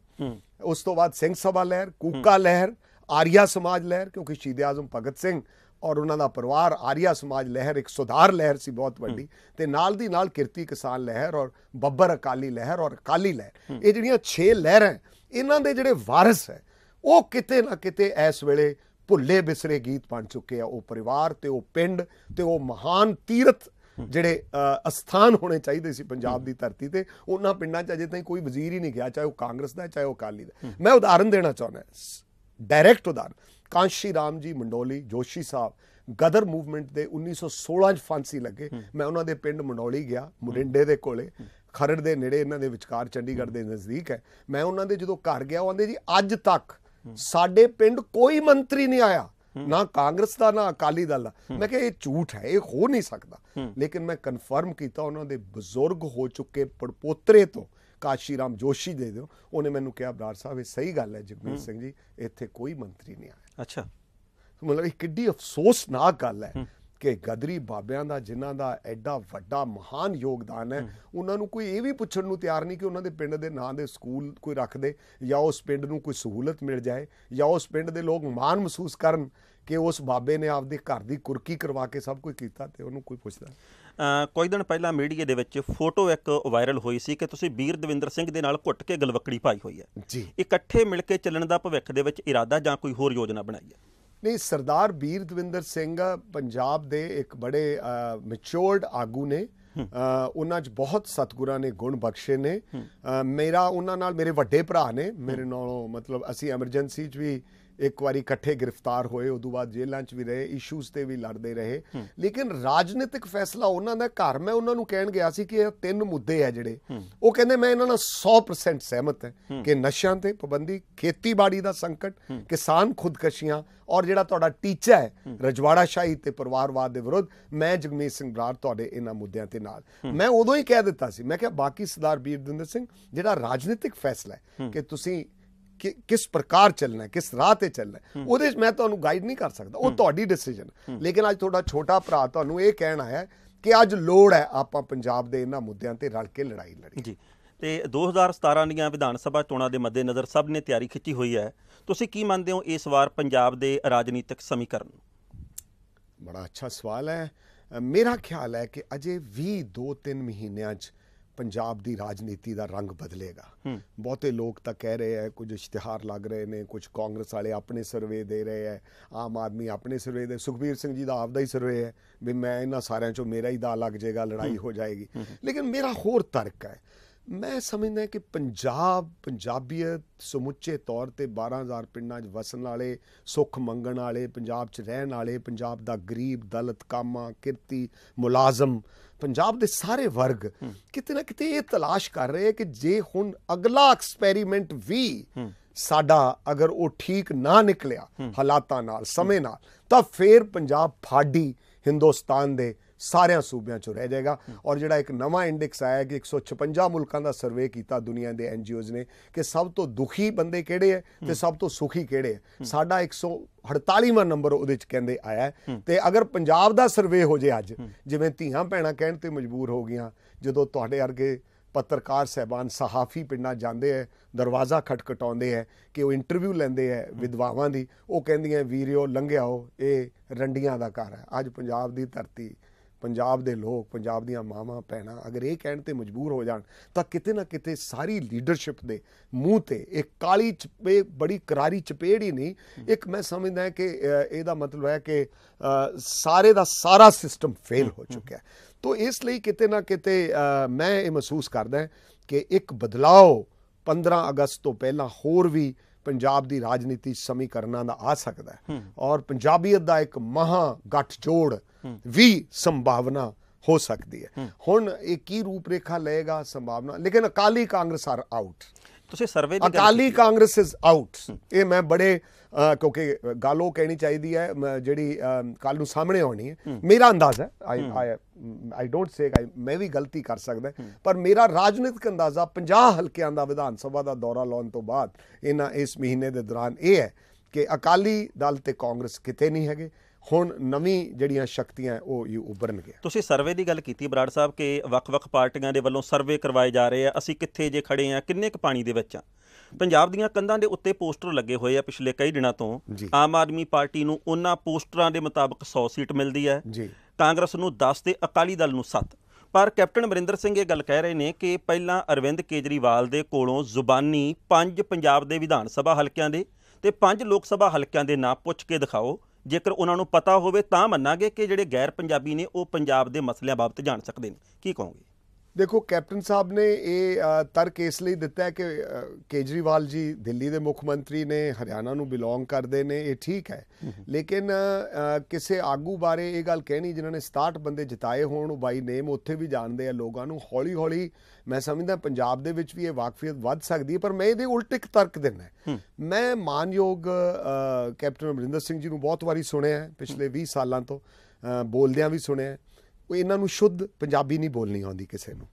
ਉਸ ਤੋਂ ਬਾਅਦ ਸਿੰਘ ਸਭਾ ਲਹਿਰ ਕੂਕਾ ਲਹਿਰ ਆਰੀਆ ਸਮਾਜ ਲਹਿਰ ਕਿਉਂਕਿ ਸ਼ਹੀਦ ਆਜ਼ਮ ਭਗਤ ਸਿੰਘ ਔਰ ਉਹਨਾਂ ਦਾ ਪਰਿਵਾਰ ਆਰੀਆ ਸਮਾਜ ਲਹਿਰ ਇੱਕ ਸੁਧਾਰ ਲਹਿਰ ਸੀ ਬਹੁਤ ਵੱਡੀ। ਤੇ ਨਾਲ ਦੀ ਨਾਲ ਕਿਰਤੀ ਕਿਸਾਨ ਲਹਿਰ ਔਰ ਬੱਬਰ ਅਕਾਲੀ ਲਹਿਰ ਔਰ ਅਕਾਲੀ ਲਹਿਰ। ਇਹ ਜਿਹੜੀਆਂ 6 ਲਹਿਰਾਂ ਇਹਨਾਂ ਦੇ ਜਿਹੜੇ ਵਾਰਿਸ ਹੈ ਉਹ ਕਿਤੇ ਨਾ ਕਿਤੇ ਇਸ ਵੇਲੇ ਭੁੱਲੇ ਬਿਸਰੇ ਗੀਤ ਬਣ ਚੁੱਕੇ ਆ ਉਹ ਪਰਿਵਾਰ ਤੇ ਉਹ ਪਿੰਡ ਤੇ ਉਹ ਮਹਾਨ ਤੀਰਥ ਜਿਹੜੇ ਅਸਥਾਨ ਹੋਣੇ ਚਾਹੀਦੇ ਸੀ ਪੰਜਾਬ ਦੀ ਧਰਤੀ ਤੇ। ਉਹਨਾਂ ਪਿੰਡਾਂ 'ਚ ਅਜੇ ਤਾਈਂ ਕੋਈ ਵਜ਼ੀਰ ਹੀ ਨਹੀਂ ਗਿਆ, ਚਾਹੇ ਉਹ ਕਾਂਗਰਸ ਦਾ ਚਾਹੇ ਉਹ ਅਕਾਲੀ ਦਾ ਮੈਂ ਉਦਾਹਰਨ ਦੇਣਾ ਚਾਹੁੰਦਾ ਡਾਇਰੈਕਟ ਉਦਾਹਰਨ, ਕਾਂਸ਼ੀ ਰਾਮ ਜੀ ਮੰਡੋਲੀ, ਜੋਸ਼ੀ ਸਾਹਿਬ, ਗਦਰ ਮੂਵਮੈਂਟ ਦੇ 1916 ਚ ਫਾਂਸੀ ਲੱਗੇ। ਮੈਂ ਉਹਨਾਂ ਦੇ ਪਿੰਡ ਮੰਡੋਲੀ ਗਿਆ, ਮੁਰਿੰਡੇ ਦੇ ਕੋਲੇ। ਖਰੜ ਦੇ ਨੇੜੇ ਇਹਨਾਂ ਦੇ ਵਿਚਕਾਰ ਚੰਡੀਗੜ੍ਹ ਦੇ ਨਜ਼ਦੀਕ ਹੈ। ਮੈਂ ਉਹਨਾਂ ਦੇ ਜਦੋਂ ਘਰ ਗਿਆ, ਉਹ ਆਂਦੇ ਜੀ, ਅੱਜ ਤੱਕ ਸਾਡੇ ਪਿੰਡ ਕੋਈ ਮੰਤਰੀ ਨਹੀਂ ਆਇਆ। ਨਾ ਕਾਂਗਰਸ ਦਾ ਨਾ ਅਕਾਲੀ ਦਲ ਦਾ। ਮੈਂ ਕਿਹਾ ਇਹ ਝੂਠ ਹੈ ਇਹ ਹੋ ਨਹੀਂ ਸਕਦਾ। ਲੇਕਿਨ ਮੈਂ ਕਨਫਰਮ ਕੀਤਾ ਉਹਨਾਂ ਦੇ ਬਜ਼ੁਰਗ ਹੋ ਚੁੱਕੇ ਪੜਪੋਤਰੇ ਤੋਂ। ਕਾਸ਼ੀ ਰਾਮ ਜੋਸ਼ੀ ਦੇ ਦਿਓ। ਉਹਨੇ ਮੈਨੂੰ ਕਿਹਾ ਬਰਾੜ ਸਾਹਿਬ ਇਹ ਸਹੀ ਗੱਲ ਹੈ ਜਗਮੀਤ ਸਿੰਘ ਜੀ ਇੱਥੇ ਕੋਈ ਮੰਤਰੀ ਨਹੀਂ ਆਇਆ। ਅੱਛਾ। ਮਤਲਬ ਇਹ ਕਿੱਡੀ ਅਫਸੋਸਨਾਕ ਗੱਲ ਹੈ। ਕਿ ਗਦਰੀ ਬਾਬਿਆਂ ਦਾ ਜਿਨ੍ਹਾਂ ਦਾ ਐਡਾ ਵੱਡਾ ਮਹਾਨ ਯੋਗਦਾਨ ਹੈ ਉਹਨਾਂ ਨੂੰ ਕੋਈ ਇਹ ਵੀ ਪੁੱਛਣ ਨੂੰ ਤਿਆਰ ਨਹੀਂ ਕਿ ਉਹਨਾਂ ਦੇ ਪਿੰਡ ਦੇ ਨਾਂ ਦੇ ਸਕੂਲ ਕੋਈ ਰੱਖ ਦੇ ਜਾਂ ਉਸ ਪਿੰਡ ਨੂੰ ਕੋਈ ਸਹੂਲਤ ਮਿਲ ਜਾਏ ਜਾਂ ਉਸ ਪਿੰਡ ਦੇ ਲੋਕ ਮਾਣ ਮਹਿਸੂਸ ਕਰਨ ਕਿ ਉਸ ਬਾਬੇ ਨੇ ਆਪਦੇ ਘਰ ਦੀ ਕੁਰਕੀ ਕਰਵਾ ਕੇ ਸਭ ਕੁਝ ਕੀਤਾ ਤੇ ਉਹਨੂੰ ਕੋਈ ਪੁੱਛਦਾ ਕੁਝ ਦਿਨ ਪਹਿਲਾਂ ਮੀਡੀਆ ਦੇ ਵਿੱਚ ਫੋਟੋ ਇੱਕ ਵਾਇਰਲ ਹੋਈ ਸੀ ਕਿ ਤੁਸੀਂ ਵੀਰ ਦਵਿੰਦਰ ਸਿੰਘ ਦੇ ਨਾਲ ਘੁੱਟ ਕੇ ਗਲਵੱਕੜੀ ਪਾਈ ਹੋਈ ਹੈ। ਜੀ। ਇਕੱਠੇ ਮਿਲ ਕੇ ਚੱਲਣ ਦਾ ਭਵਿੱਖ ਦੇ ਵਿੱਚ ਇਰਾਦਾ ਜਾਂ ਕੋਈ ਹੋਰ ਯੋਜਨਾ ਬਣਾਈ ਹੈ? ਨਹੀਂ ਸਰਦਾਰ ਵੀਰ ਦਵਿੰਦਰ ਸਿੰਘ ਪੰਜਾਬ ਦੇ ਇੱਕ ਬੜੇ ਮੈਚੁਰਡ ਆਗੂ ਨੇ। ਉਹਨਾਂ 'ਚ ਬਹੁਤ ਸਤਿਗੁਰਾਂ ਨੇ ਗੁਣ ਬਖਸ਼ੇ ਨੇ। ਮੇਰਾ ਉਹਨਾਂ ਨਾਲ ਮੇਰੇ ਵੱਡੇ ਭਰਾ ਨੇ। ਮੇਰੇ ਨਾਲੋਂ ਮਤਲਬ ਅਸੀਂ ਐਮਰਜੈਂਸੀ 'ਚ ਵੀ ਇੱਕ ਵਾਰੀ ਇਕੱਠੇ ਗ੍ਰਿਫਤਾਰ ਹੋਏ ਉਦੋਂ ਬਾਅਦ ਜੇਲ੍ਹਾਂ 'ਚ ਵੀ ਰਹੇ ਇਸ਼ੂਜ਼ ਤੇ ਵੀ ਲੜਦੇ ਰਹੇ। ਲੇਕਿਨ ਰਾਜਨੀਤਿਕ ਫੈਸਲਾ ਉਹਨਾਂ ਦਾ ਘਰ ਮੈਂ ਉਹਨਾਂ ਨੂੰ ਕਹਿਣ ਗਿਆ ਸੀ ਕਿ ਇਹ ਤਿੰਨ ਮੁੱਦੇ ਆ ਜਿਹੜੇ। ਉਹ ਕਹਿੰਦੇ ਮੈਂ ਇਹਨਾਂ ਨਾਲ 100% ਸਹਿਮਤ ਹਾਂ ਕਿ ਨਸ਼ਿਆਂ ਤੇ ਪਾਬੰਦੀ ਖੇਤੀਬਾੜੀ ਦਾ ਸੰਕਟ ਕਿਸਾਨ ਖੁਦਕਸ਼ੀਆਂ ਔਰ ਜਿਹੜਾ ਤੁਹਾਡਾ ਟੀਚਾ ਹੈ ਰਜਵਾੜਾ ਸ਼ਾਹੀ ਤੇ ਪਰਿਵਾਰਵਾਦ ਦੇ ਵਿਰੁੱਧ ਮੈਂ ਜਗਮੀਤ ਸਿੰਘ ਬਰਾੜ ਤੁਹਾਡੇ ਇਹਨਾਂ ਮੁੱਦਿਆਂ ਤੇ ਨਾਲ। ਮੈਂ ਉਦੋਂ ਹੀ ਕਹਿ ਦਿੱਤਾ ਸੀ। ਮੈਂ ਕਿਹਾ ਬਾਕੀ ਸਰਦਾਰ ਵੀਰਦਿੰਦਰ ਸਿੰਘ ਜਿਹੜਾ ਰਾਜਨੀਤਿਕ ਫੈਸਲਾ ਹੈ। ਕਿ ਤੁਸੀਂ ਕਿਸ ਪ੍ਰਕਾਰ ਚੱਲਣਾ ਕਿਸ ਰਾਹ ਤੇ ਚੱਲਣਾ ਉਹਦੇ 'ਚ ਮੈਂ ਤੁਹਾਨੂੰ ਗਾਈਡ ਨਹੀਂ ਕਰ ਸਕਦਾ। ਉਹ ਤੁਹਾਡੀ ਡਿਸੀਜਨ ਲੇਕਿਨ ਅੱਜ ਤੁਹਾਡਾ ਛੋਟਾ ਭਰਾ ਤੁਹਾਨੂੰ ਇਹ ਕਹਿਣ ਆਇਆ ਹੈ ਕਿ ਅੱਜ ਲੋੜ ਹੈ ਆਪਾਂ ਪੰਜਾਬ ਦੇ ਇਹਨਾਂ ਮੁੱਦਿਆਂ ਤੇ ਰਲ ਕੇ ਲੜਾਈ ਲੜੀ ਜੀ। ਤੇ 2017 ਦੀਆਂ ਵਿਧਾਨ ਸਭਾ ਚੋਣਾਂ ਦੇ ਮੱਦੇਨਜ਼ਰ ਸਭ ਨੇ ਤਿਆਰੀ ਖਿੱਚੀ ਹੋਈ ਹੈ। ਤੁਸੀਂ ਕੀ ਮੰਨਦੇ ਹੋ ਇਸ ਵਾਰ ਪੰਜਾਬ ਦੇ ਰਾਜਨੀਤਿਕ ਸਮੀਕਰਨ? ਬੜਾ ਅੱਛਾ ਸਵਾਲ ਹੈ। ਮੇਰਾ ਖਿਆਲ ਹੈ ਕਿ ਅਜੇ ਵੀ 2-3 ਮਹੀਨਿਆਂ 'ਚ ਪੰਜਾਬ ਦੀ ਰਾਜਨੀਤੀ ਦਾ ਰੰਗ ਬਦਲੇਗਾ। ਬਹੁਤੇ ਲੋਕ ਤਾਂ ਕਹਿ ਰਹੇ ਹੈ ਕੁਝ ਇਸ਼ਤਿਹਾਰ ਲੱਗ ਰਹੇ ਨੇ ਕੁਝ ਕਾਂਗਰਸ ਵਾਲੇ ਆਪਣੇ ਸਰਵੇ ਦੇ ਰਹੇ ਹੈ ਆਮ ਆਦਮੀ ਆਪਣੇ ਸਰਵੇ ਦੇ ਸੁਖਬੀਰ ਸਿੰਘ ਜੀ ਦਾ ਆਪਦਾ ਹੀ ਸਰਵੇ ਹੈ ਵੀ ਮੈਂ ਇਹਨਾਂ ਸਾਰਿਆਂ 'ਚੋਂ ਮੇਰਾ ਹੀ ਦਾ ਲੱਗ ਜਾਏਗਾ ਲੜਾਈ ਹੋ। ਜਾਏਗੀ। ਲੇਕਿਨ ਮੇਰਾ ਹੋਰ ਤਰਕ ਹੈ ਮੈਂ ਸਮਝਦਾ ਕਿ ਪੰਜਾਬ ਪੰਜਾਬੀਅਤ ਸਮੁੱਚੇ ਤੌਰ ਤੇ 12000 ਪਿੰਡਾਂ 'ਚ ਵਸਣ ਵਾਲੇ ਸੁੱਖ ਮੰਗਣ ਵਾਲੇ ਪੰਜਾਬ 'ਚ ਰਹਿਣ ਵਾਲੇ ਪੰਜਾਬ ਦਾ ਗਰੀਬ ਦਲਿਤ ਕਾਮਾ ਕਿਰਤੀ ਮੁਲਾਜ਼ਮ ਪੰਜਾਬ ਦੇ ਸਾਰੇ ਵਰਗ ਕਿਤੇ ਨਾ ਕਿਤੇ ਇਹ ਤਲਾਸ਼ ਕਰ ਰਹੇ ਕਿ ਜੇ ਹੁਣ ਅਗਲਾ ਐਕਸਪੈਰੀਮੈਂਟ ਵੀ ਸਾਡਾ ਅਗਰ ਉਹ ਠੀਕ ਨਾ ਨਿਕਲਿਆ ਹਾਲਾਤਾਂ ਨਾਲ, ਸਮੇਂ ਨਾਲ, ਤਾਂ ਫੇਰ ਪੰਜਾਬ ਫਾਡੀ ਹਿੰਦੁਸਤਾਨ ਦੇ ਸਾਰਿਆਂ ਸੂਬਿਆਂ ਚੋਂ ਰਹਿ ਜਾਏਗਾ। ਔਰ ਜਿਹੜਾ ਇੱਕ ਨਵਾਂ ਇੰਡੈਕਸ ਆਇਆ ਕਿ 156 ਮੁਲਕਾਂ ਦਾ ਸਰਵੇ ਕੀਤਾ ਦੁਨੀਆ ਦੇ ਐਨਜੀਓਜ਼ ਨੇ ਕਿ ਸਭ ਤੋਂ ਦੁਖੀ ਬੰਦੇ ਕਿਹੜੇ ਹੈ ਤੇ ਸਭ ਤੋਂ ਸੁਖੀ ਕਿਹੜੇ ਹੈ। ਸਾਡਾ 148ਵਾਂ ਨੰਬਰ ਉਹਦੇ ਚ ਕਹਿੰਦੇ ਆਇਆ ਹੈ। ਤੇ ਅਗਰ ਪੰਜਾਬ ਦਾ ਸਰਵੇ ਹੋ ਜੇ ਅੱਜ, ਜਿਵੇਂ ਧੀਆਂ ਭੈਣਾਂ ਕਹਿਣ ਤੇ ਮਜਬੂਰ ਹੋ ਗਈਆਂ, ਜਦੋਂ ਤੁਹਾਡੇ ਵਰਗੇ ਪੱਤਰਕਾਰ ਸਹਿਬਾਨ ਸਹਾਫੀ ਪਿੰਡਾਂ ਜਾਂਦੇ ਐ ਦਰਵਾਜ਼ਾ ਖਟਖਟਾਉਂਦੇ ਐ ਕਿ ਉਹ ਇੰਟਰਵਿਊ ਲੈਂਦੇ ਐ ਵਿਧਵਾਵਾਂ ਦੀ, ਉਹ ਕਹਿੰਦੀਆਂ, ਵੀਰਿਓ, ਲੰਘਿਆਓ, ਇਹ ਰੰਡੀਆਂ ਦਾ ਘਰ ਹੈ। ਅੱਜ ਪੰਜਾਬ ਦੀ ਧਰਤੀ ਪੰਜਾਬ ਦੇ ਲੋਕ, ਪੰਜਾਬ ਦੀਆਂ ਮਾਵਾਂ, ਭੈਣਾਂ ਅਗਰ ਇਹ ਕਹਿਣ ਤੇ ਮਜਬੂਰ ਹੋ ਜਾਣ, ਤਾਂ ਕਿਤੇ ਨਾ ਕਿਤੇ ਸਾਰੀ ਲੀਡਰਸ਼ਿਪ ਦੇ ਮੂੰਹ ਤੇ ਇੱਕ ਕਾਲੀ ਚਪੇ, ਬੜੀ ਕਰਾਰੀ ਚਪੇੜ ਹੀ ਨਹੀਂ। ਇੱਕ ਮੈਂ ਸਮਝਦਾ ਕਿ ਇਹਦਾ ਮਤਲਬ ਹੈ ਕਿ ਸਾਰੇ ਦਾ ਸਾਰਾ ਸਿਸਟਮ ਫੇਲ ਹੋ ਚੁੱਕਿਆ ਹੈ। ਤੋ ਇਸ ਲਈ ਕਿਤੇ ਨਾ ਕਿਤੇ ਮੈਂ ਇਹ ਮਹਿਸੂਸ ਕਰਦਾ ਕਿ ਇੱਕ ਬਦਲਾਅ 15 ਅਗਸਤ ਤੋਂ ਪਹਿਲਾਂ ਹੋਰ ਵੀ ਪੰਜਾਬ ਦੀ ਰਾਜਨੀਤੀ ਸਮੀਕਰਨਾਂ ਦਾ ਆ ਸਕਦਾ ਹੈ। ਔਰ ਪੰਜਾਬੀਅਤ ਦਾ ਇੱਕ ਮਹਾ ਗੱਠਜੋੜ ਵੀ ਸੰਭਾਵਨਾ ਹੋ ਸਕਦੀ ਹੈ। ਹੁਣ ਇਹ ਕੀ ਰੂਪਰੇਖਾ ਲਏਗਾ ਸੰਭਾਵਨਾ? ਲੇਕਿਨ ਅਕਾਲੀ ਕਾਂਗਰਸ ਆਰ ਆਊਟ ਤੁਸੀਂ ਸਰਵੇ ਦੀ ਅਕਾਲੀ ਕਾਂਗਰਸ ਇਜ਼ ਆਊਟ ਇਹ ਮੈਂ ਬੜੇ ਕਿਉਂਕਿ ਗੱਲ ਉਹ ਕਹਿਣੀ ਚਾਹੀਦੀ ਹੈ ਜਿਹੜੀ ਕੱਲ ਨੂੰ ਸਾਹਮਣੇ ਆਉਣੀ ਹੈ। ਮੇਰਾ ਅੰਦਾਜ਼ਾ ਆਈ ਆਈ ਡੋਨਟ ਸੇ ਮੈਂ ਵੀ ਗਲਤੀ ਕਰ ਸਕਦਾ ਪਰ ਮੇਰਾ ਰਾਜਨੀਤਿਕ ਅੰਦਾਜ਼ਾ 50 ਹਲਕਿਆਂ ਦਾ ਵਿਧਾਨ ਸਭਾ ਦਾ ਦੌਰਾ ਲਾਉਣ ਤੋਂ ਬਾਅਦ ਇਹਨਾਂ ਇਸ ਮਹੀਨੇ ਦੇ ਦੌਰਾਨ ਇਹ ਹੈ ਕਿ ਅਕਾਲੀ ਦਲ ਤੇ ਕਾਂਗਰਸ ਕਿਤੇ ਨਹੀਂ ਹੈਗੇ। ਹੁਣ ਨਵੀਂ ਜਿਹੜੀਆਂ ਸ਼ਕਤੀਆਂ ਹੈ, ਉਹ ਯੂ ਉੱਭਰਨਗੇ ਤੁਸੀਂ ਸਰਵੇ ਦੀ ਗੱਲ ਕੀਤੀ ਬਰਾੜ ਸਾਹਿਬ ਕਿ ਵੱਖ-ਵੱਖ ਪਾਰਟੀਆਂ ਦੇ ਵੱਲੋਂ ਸਰਵੇ ਕਰਵਾਏ ਜਾ ਰਹੇ ਆ। ਅਸੀਂ ਕਿੱਥੇ ਜੇ ਖੜੇ ਆ ਕਿੰਨੇ ਕੁ ਪਾਣੀ ਦੇ ਵਿੱਚ ਆ? ਪੰਜਾਬ ਦੀਆਂ ਕੰਧਾਂ ਦੇ ਉੱਤੇ ਪੋਸਟਰ ਲੱਗੇ ਹੋਏ ਆ ਪਿਛਲੇ ਕਈ ਦਿਨਾਂ ਤੋਂ। ਆਮ ਆਦਮੀ ਪਾਰਟੀ ਨੂੰ ਉਹਨਾਂ ਪੋਸਟਰਾਂ ਦੇ ਮੁਤਾਬਕ 100 ਸੀਟ ਮਿਲਦੀ ਹੈ। ਜੀ। ਕਾਂਗਰਸ ਨੂੰ 10 ਤੇ ਅਕਾਲੀ ਦਲ ਨੂੰ 7 ਪਰ ਕੈਪਟਨ ਅਮਰਿੰਦਰ ਸਿੰਘ ਇਹ ਗੱਲ ਕਹਿ ਰਹੇ ਨੇ ਕਿ ਪਹਿਲਾਂ ਅਰਵਿੰਦ ਕੇਜਰੀਵਾਲ ਦੇ ਕੋਲੋਂ ਜ਼ੁਬਾਨੀ ਪੰਜ ਪੰਜਾਬ ਦੇ ਵਿਧਾਨ ਸਭਾ ਹਲਕਿਆਂ ਦੇ ਤੇ ਪੰਜ ਲੋਕ ਸਭਾ ਹਲਕਿਆਂ ਦੇ ਨਾਂ ਪੁੱਛ ਕੇ ਦਿਖਾਓ। ਜੇਕਰ ਉਹਨਾਂ ਨੂੰ ਪਤਾ ਹੋਵੇ ਤਾਂ ਮੰਨਾਂਗੇ ਕਿ ਜਿਹੜੇ ਗੈਰ ਪੰਜਾਬੀ ਨੇ ਉਹ ਪੰਜਾਬ ਦੇ ਮਸਲਿਆਂ ਬਾਬਤ ਜਾਣ ਸਕਦੇ ਨੇ। ਕੀ ਕਹੋਗੇ? ਦੇਖੋ ਕੈਪਟਨ ਸਾਹਿਬ ਨੇ ਇਹ ਤਰਕ ਇਸ ਲਈ ਦਿੱਤਾ ਹੈ ਕਿ ਕੇਜਰੀਵਾਲ ਜੀ ਦਿੱਲੀ ਦੇ ਮੁੱਖ ਮੰਤਰੀ ਨੇ ਹਰਿਆਣਾ ਨੂੰ ਬਿਲੋਂਗ ਕਰਦੇ ਨੇ ਇਹ ਠੀਕ ਹੈ ਲੇਕਿਨ ਕਿਸੇ ਆਗੂ ਬਾਰੇ ਇਹ ਗੱਲ ਕਹਿਣੀ ਜਿਨ੍ਹਾਂ ਨੇ 67 ਬੰਦੇ ਜਿਤਾਏ ਹੋਣ ਉਹ ਬਾਈ ਨੇਮ ਉੱਥੇ ਵੀ ਜਾਣਦੇ ਆ ਲੋਕਾਂ ਨੂੰ ਹੌਲੀ ਹੌਲੀ ਮੈਂ ਸਮਝਦਾ ਪੰਜਾਬ ਦੇ ਵਿੱਚ ਵੀ ਇਹ ਵਾਕਫੀਅਤ ਵੱਧ ਸਕਦੀ ਹੈ ਪਰ ਮੈਂ ਇਹਦੇ ਉਲਟ ਇੱਕ ਤਰਕ ਦਿੰਦਾ। ਮੈਂ ਮਾਨਯੋਗ ਕੈਪਟਨ ਅਮਰਿੰਦਰ ਸਿੰਘ ਜੀ ਨੂੰ ਬਹੁਤ ਵਾਰੀ ਸੁਣਿਆ ਪਿਛਲੇ 20 ਸਾਲਾਂ ਤੋਂ ਬੋਲਦਿਆਂ ਵੀ ਸੁਣਿਆ। ਉਹ ਇਹਨਾਂ ਨੂੰ ਸ਼ੁੱਧ ਪੰਜਾਬੀ ਨਹੀਂ ਬੋਲਣੀ ਆਉਂਦੀ ਕਿਸੇ ਨੂੰ।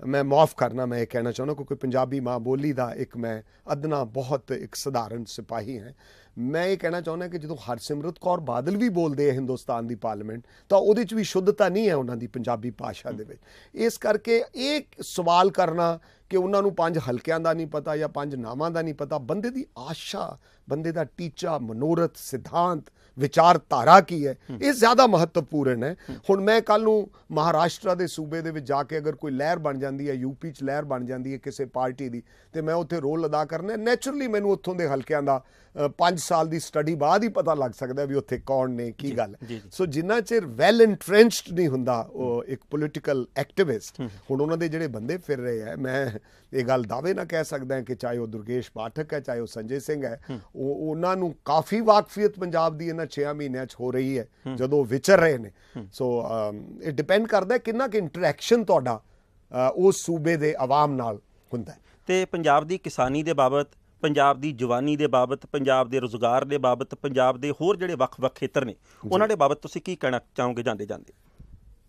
ਮੈਂ ਮਾਫ ਕਰਨਾ, ਮੈਂ ਇਹ ਕਹਿਣਾ ਚਾਹੁੰਦਾ ਕਿਉਂਕਿ ਪੰਜਾਬੀ ਮਾਂ ਬੋਲੀ ਦਾ ਇੱਕ ਮੈਂ ਅਦਨਾ ਬਹੁਤ ਇੱਕ ਸਧਾਰਨ ਸਿਪਾਹੀ ਹਾਂ। ਮੈਂ ਇਹ ਕਹਿਣਾ ਚਾਹੁੰਦਾ ਕਿ ਜਦੋਂ ਹਰਸਿਮਰਤ ਕੌਰ ਬਾਦਲ ਵੀ ਬੋਲਦੇ ਆ ਹਿੰਦੁਸਤਾਨ ਦੀ ਪਾਰਲੀਮੈਂਟ, ਤਾਂ ਉਹਦੇ 'ਚ ਵੀ ਸ਼ੁੱਧਤਾ ਨਹੀਂ ਹੈ ਉਹਨਾਂ ਦੀ ਪੰਜਾਬੀ ਭਾਸ਼ਾ ਦੇ ਵਿੱਚ। ਇਸ ਕਰਕੇ ਇਹ ਸਵਾਲ ਕਰਨਾ ਕਿ ਉਹਨਾਂ ਨੂੰ ਪੰਜ ਹਲਕਿਆਂ ਦਾ ਨਹੀਂ ਪਤਾ ਜਾਂ ਪੰਜ ਨਾਵਾਂ ਦਾ ਨਹੀਂ ਪਤਾ, ਬੰਦੇ ਦੀ ਆਸ਼ਾ, ਬੰਦੇ ਦਾ ਟੀਚਾ, ਮਨੋਰਥ, ਸਿਧਾਂਤ ਵਿਚਾਰਧਾਰਾ ਕੀ ਹੈ? ਇਹ ਜ਼ਿਆਦਾ ਮਹੱਤਵਪੂਰਨ ਹੈ। ਹੁਣ ਮੈਂ ਕੱਲ ਨੂੰ ਮਹਾਰਾਸ਼ਟਰ ਦੇ ਸੂਬੇ ਦੇ ਵਿੱਚ ਜਾ ਕੇ ਅਗਰ ਕੋਈ ਲਹਿਰ ਬਣ ਜਾਂਦੀ ਹੈ ਯੂਪੀ 'ਚ ਲਹਿਰ ਬਣ ਜਾਂਦੀ ਹੈ ਕਿਸੇ ਪਾਰਟੀ ਦੀ, ਤੇ ਮੈਂ ਉੱਥੇ ਰੋਲ ਅਦਾ ਕਰਨਾ ਨੈਚੁਰਲੀ ਮੈਨੂੰ ਉੱਥੋਂ ਦੇ ਹਲਕਿਆਂ ਦਾ 5 ਸਾਲ ਦੀ ਸਟੱਡੀ ਬਾਅਦ ਹੀ ਪਤਾ ਲੱਗ ਸਕਦਾ ਵੀ ਉੱਥੇ ਕੌਣ ਨੇ ਕੀ ਗੱਲ। ਸੋ ਜਿੰਨਾ ਚਿਰ ਵੈਲ ਇੰਟ੍ਰੈਂਚਡ ਨਹੀਂ ਹੁੰਦਾ ਉਹ ਇੱਕ ਪੋਲਿਟੀਕਲ ਐਕਟਿਵਿਸਟ ਹੁਣ ਉਹਨਾਂ ਦੇ ਜਿਹੜੇ ਬੰਦੇ ਫਿਰ ਰਹੇ ਹੈ ਮੈਂ ਇਹ ਗੱਲ ਦਾਅਵੇ ਨਾਲ ਕਹਿ ਸਕਦਾ ਕਿ ਚਾਹੇ ਉਹ ਦੁਰਗੇਸ਼ ਪਾਠਕ ਹੈ ਚਾਹੇ ਉਹ ਸੰਜੇ ਸਿੰਘ ਹੈ ਉਹ ਉਹਨਾਂ ਨੂੰ ਕਾਫੀ ਵਾਕਫੀਅਤ ਪੰਜਾਬ ਦੀ ਇਹਨਾਂ 6 ਮਹੀਨਿਆਂ 'ਚ ਹੋ ਰਹੀ ਹੈ ਜਦੋਂ ਉਹ ਵਿਚਰ ਰਹੇ ਨੇ। ਸੋ ਇਹ ਡਿਪੈਂਡ ਕਰਦਾ ਕਿੰਨਾ ਕਿ ਇੰਟਰੈਕਸ਼ਨ ਤੁਹਾਡਾ ਉਸ ਸੂਬੇ ਦੇ ਆਵਾਮ ਨਾਲ ਹੁੰਦਾ ਤੇ ਪੰਜਾਬ ਦੀ ਕਿਸਾਨੀ ਦੇ ਬਾਬਤ ਪੰਜਾਬ ਦੀ ਜਵਾਨੀ ਦੇ ਬਾਬਤ ਪੰਜਾਬ ਦੇ ਰੋਜ਼ਗਾਰ ਦੇ ਬਾਬਤ ਪੰਜਾਬ ਦੇ ਹੋਰ ਜਿਹੜੇ ਵੱਖ-ਵੱਖ ਖੇਤਰ ਨੇ ਉਹਨਾਂ ਦੇ ਬਾਬਤ ਤੁਸੀਂ ਕੀ ਕਹਿਣਾ ਚਾਹੋਗੇ ਜਾਂਦੇ ਜਾਂਦੇ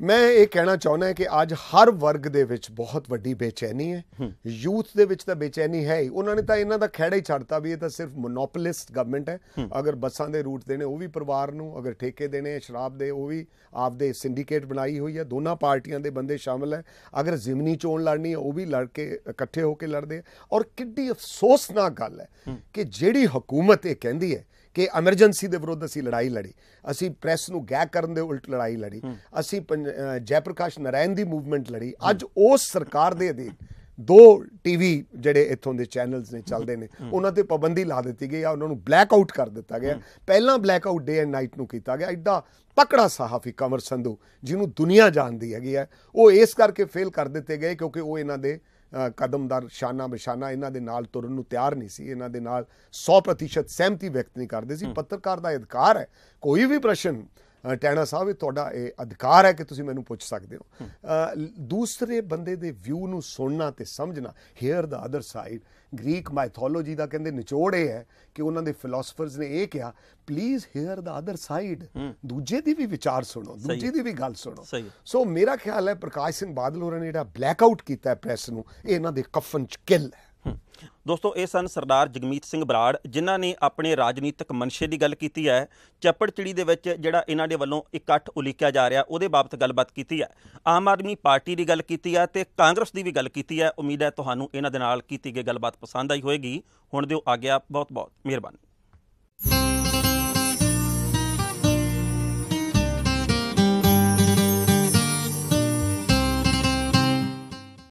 ਮੈਂ ਇਹ ਕਹਿਣਾ ਚਾਹੁੰਦਾ ਕਿ ਅੱਜ ਹਰ ਵਰਗ ਦੇ ਵਿੱਚ ਬਹੁਤ ਵੱਡੀ ਬੇਚੈਨੀ ਹੈ। ਯੂਥ ਦੇ ਵਿੱਚ ਤਾਂ ਬੇਚੈਨੀ ਹੈ ਹੀ। ਉਹਨਾਂ ਨੇ ਤਾਂ ਇਹਨਾਂ ਦਾ ਖਹਿੜਾ ਹੀ ਛੱਡਤਾ ਵੀ ਇਹ ਤਾਂ ਸਿਰਫ ਮੋਨੋਪੋਲਿਸਟ ਗਵਰਨਮੈਂਟ ਹੈ। ਅਗਰ ਬੱਸਾਂ ਦੇ ਰੂਟ ਦੇਣੇ ਉਹ ਵੀ ਪਰਿਵਾਰ ਨੂੰ ਅਗਰ ਠੇਕੇ ਦੇਣੇ ਸ਼ਰਾਬ ਦੇ ਉਹ ਵੀ ਆਪਦੇ ਸਿੰਡੀਕੇਟ ਬਣਾਈ ਹੋਈ ਹੈ। ਦੋਨਾਂ ਪਾਰਟੀਆਂ ਦੇ ਬੰਦੇ ਸ਼ਾਮਲ ਹੈ। ਅਗਰ ਜ਼ਿਮਨੀ ਚੋਣ ਲੜਨੀ ਹੈ ਉਹ ਵੀ ਲੜ ਕੇ ਇਕੱਠੇ ਹੋ ਕੇ ਲੜਦੇ ਔਰ ਕਿੱਡੀ ਅਫਸੋਸਨਾਕ ਗੱਲ ਹੈ। ਕਿ ਜਿਹੜੀ ਹਕੂਮਤ ਇਹ ਕਹਿੰਦੀ ਹੈ ਕਿ ਐਮਰਜੈਂਸੀ ਦੇ ਵਿਰੁੱਧ ਅਸੀਂ ਲੜਾਈ ਲੜੀ। ਅਸੀਂ ਪ੍ਰੈਸ ਨੂੰ ਗੈਗ ਕਰਨ ਦੇ ਉਲਟ ਲੜਾਈ ਲੜੀ। ਅਸੀਂ ਜੈਪ੍ਰਕਾਸ਼ ਨਰਾਇਣ ਦੀ ਮੂਵਮੈਂਟ ਲੜੀ। ਅੱਜ ਉਸ ਸਰਕਾਰ ਦੇ ਅਧੀਨ ਦੋ ਟੀਵੀ ਜਿਹੜੇ ਇੱਥੋਂ ਦੇ ਚੈਨਲਸ ਨੇ ਚੱਲਦੇ ਨੇ ਉਹਨਾਂ ਤੇ ਪਾਬੰਦੀ ਲਾ ਦਿੱਤੀ ਗਈ ਆ। ਉਹਨਾਂ ਨੂੰ ਬਲੈਕ ਆਊਟ ਕਰ ਦਿੱਤਾ ਗਿਆ। ਪਹਿਲਾਂ black out day and night ਨੂੰ ਕੀਤਾ ਗਿਆ। ਐਡਾ ਤਕੜਾ ਸਹਾਫੀ ਕਮਰ ਸੰਧੂ ਜਿਹਨੂੰ ਦੁਨੀਆ ਜਾਣਦੀ ਹੈਗੀ ਹੈ ਉਹ ਇਸ ਕਰਕੇ ਫੇਲ ਕਰ ਦਿੱਤੇ ਗਏ ਕਿਉਂਕਿ ਉਹ ਇਹਨਾਂ ਦੇ ਕਦਮਦਾਰ ਸ਼ਾਨਾ ਬਸ਼ਾਨਾ ਇਹਨਾਂ ਦੇ ਨਾਲ ਤੁਰਨ ਨੂੰ ਤਿਆਰ ਨਹੀਂ ਸੀ ਇਹਨਾਂ ਦੇ ਨਾਲ 100% ਸਹਿਮਤੀ ਵਿਅਕਤ ਨਹੀਂ ਕਰਦੇ ਸੀ। ਪੱਤਰਕਾਰ ਦਾ ਅਧਿਕਾਰ ਹੈ ਕੋਈ ਵੀ ਪ੍ਰਸ਼ਨ ਟੈਣਾ ਸਾਹਿਬ ਇਹ ਤੁਹਾਡਾ ਇਹ ਅਧਿਕਾਰ ਹੈ ਕਿ ਤੁਸੀਂ ਮੈਨੂੰ ਪੁੱਛ ਸਕਦੇ ਹੋ। ਦੂਸਰੇ ਬੰਦੇ ਦੇ ਵਿਊ ਨੂੰ ਸੁਣਨਾ ਤੇ ਸਮਝਣਾ hear the other side Greek mythology ਦਾ ਕਹਿੰਦੇ ਨਿਚੋੜ ਇਹ ਹੈ ਕਿ ਉਹਨਾਂ ਦੇ ਫਿਲਾਸਫਰਸ ਨੇ ਇਹ ਕਿਹਾ please hear the other side ਦੂਜੇ ਦੀ ਵੀ ਵਿਚਾਰ ਸੁਣੋ ਦੂਜੇ ਦੀ ਵੀ ਗੱਲ ਸੁਣੋ। ਸੋ ਮੇਰਾ ਖਿਆਲ ਹੈ ਪ੍ਰਕਾਸ਼ ਸਿੰਘ ਬਾਦਲ ਹੋਰਾਂ ਨੇ ਜਿਹੜਾ ਬਲੈਕ ਆਊਟ ਕੀਤਾ ਹੈ ਪ੍ਰੈਸ ਨੂੰ ਇਹ ਇਹਨਾਂ ਦੇ ਕਫਨ ਚ ਕਿਲ ਹੈ। ਦੋਸਤੋ, ਇਹ ਸਨ ਸਰਦਾਰ ਜਗਮੀਤ ਸਿੰਘ ਬਰਾੜ, ਜਿਨ੍ਹਾਂ ਨੇ ਆਪਣੇ ਰਾਜਨੀਤਿਕ ਮਨਸ਼ੇ ਦੀ ਗੱਲ ਕੀਤੀ ਹੈ। ਚੱਪੜਚਿੜੀ ਦੇ ਵਿੱਚ ਜਿਹੜਾ ਇਹਨਾਂ ਦੇ ਵੱਲੋਂ ਇਕੱਠ ਉਲੀਕਿਆ ਜਾ ਰਿਹਾ, ਉਹਦੇ ਬਾਬਤ ਗੱਲਬਾਤ ਕੀਤੀ ਹੈ। ਆਮ ਆਦਮੀ ਪਾਰਟੀ ਦੀ ਗੱਲ ਕੀਤੀ ਹੈ ਤੇ ਕਾਂਗਰਸ ਦੀ ਵੀ ਗੱਲ ਕੀਤੀ ਹੈ। ਉਮੀਦ ਹੈ ਤੁਹਾਨੂੰ ਇਹਨਾਂ ਦੇ ਨਾਲ ਕੀਤੀ ਗਈ ਗੱਲਬਾਤ ਪਸੰਦ ਆਈ ਹੋਵੇਗੀ। ਹੁਣ ਦਿਓ ਆ ਗਿਆ ਬਹੁਤ ਬਹੁਤ ਮਿਹਰਬਾਨੀ।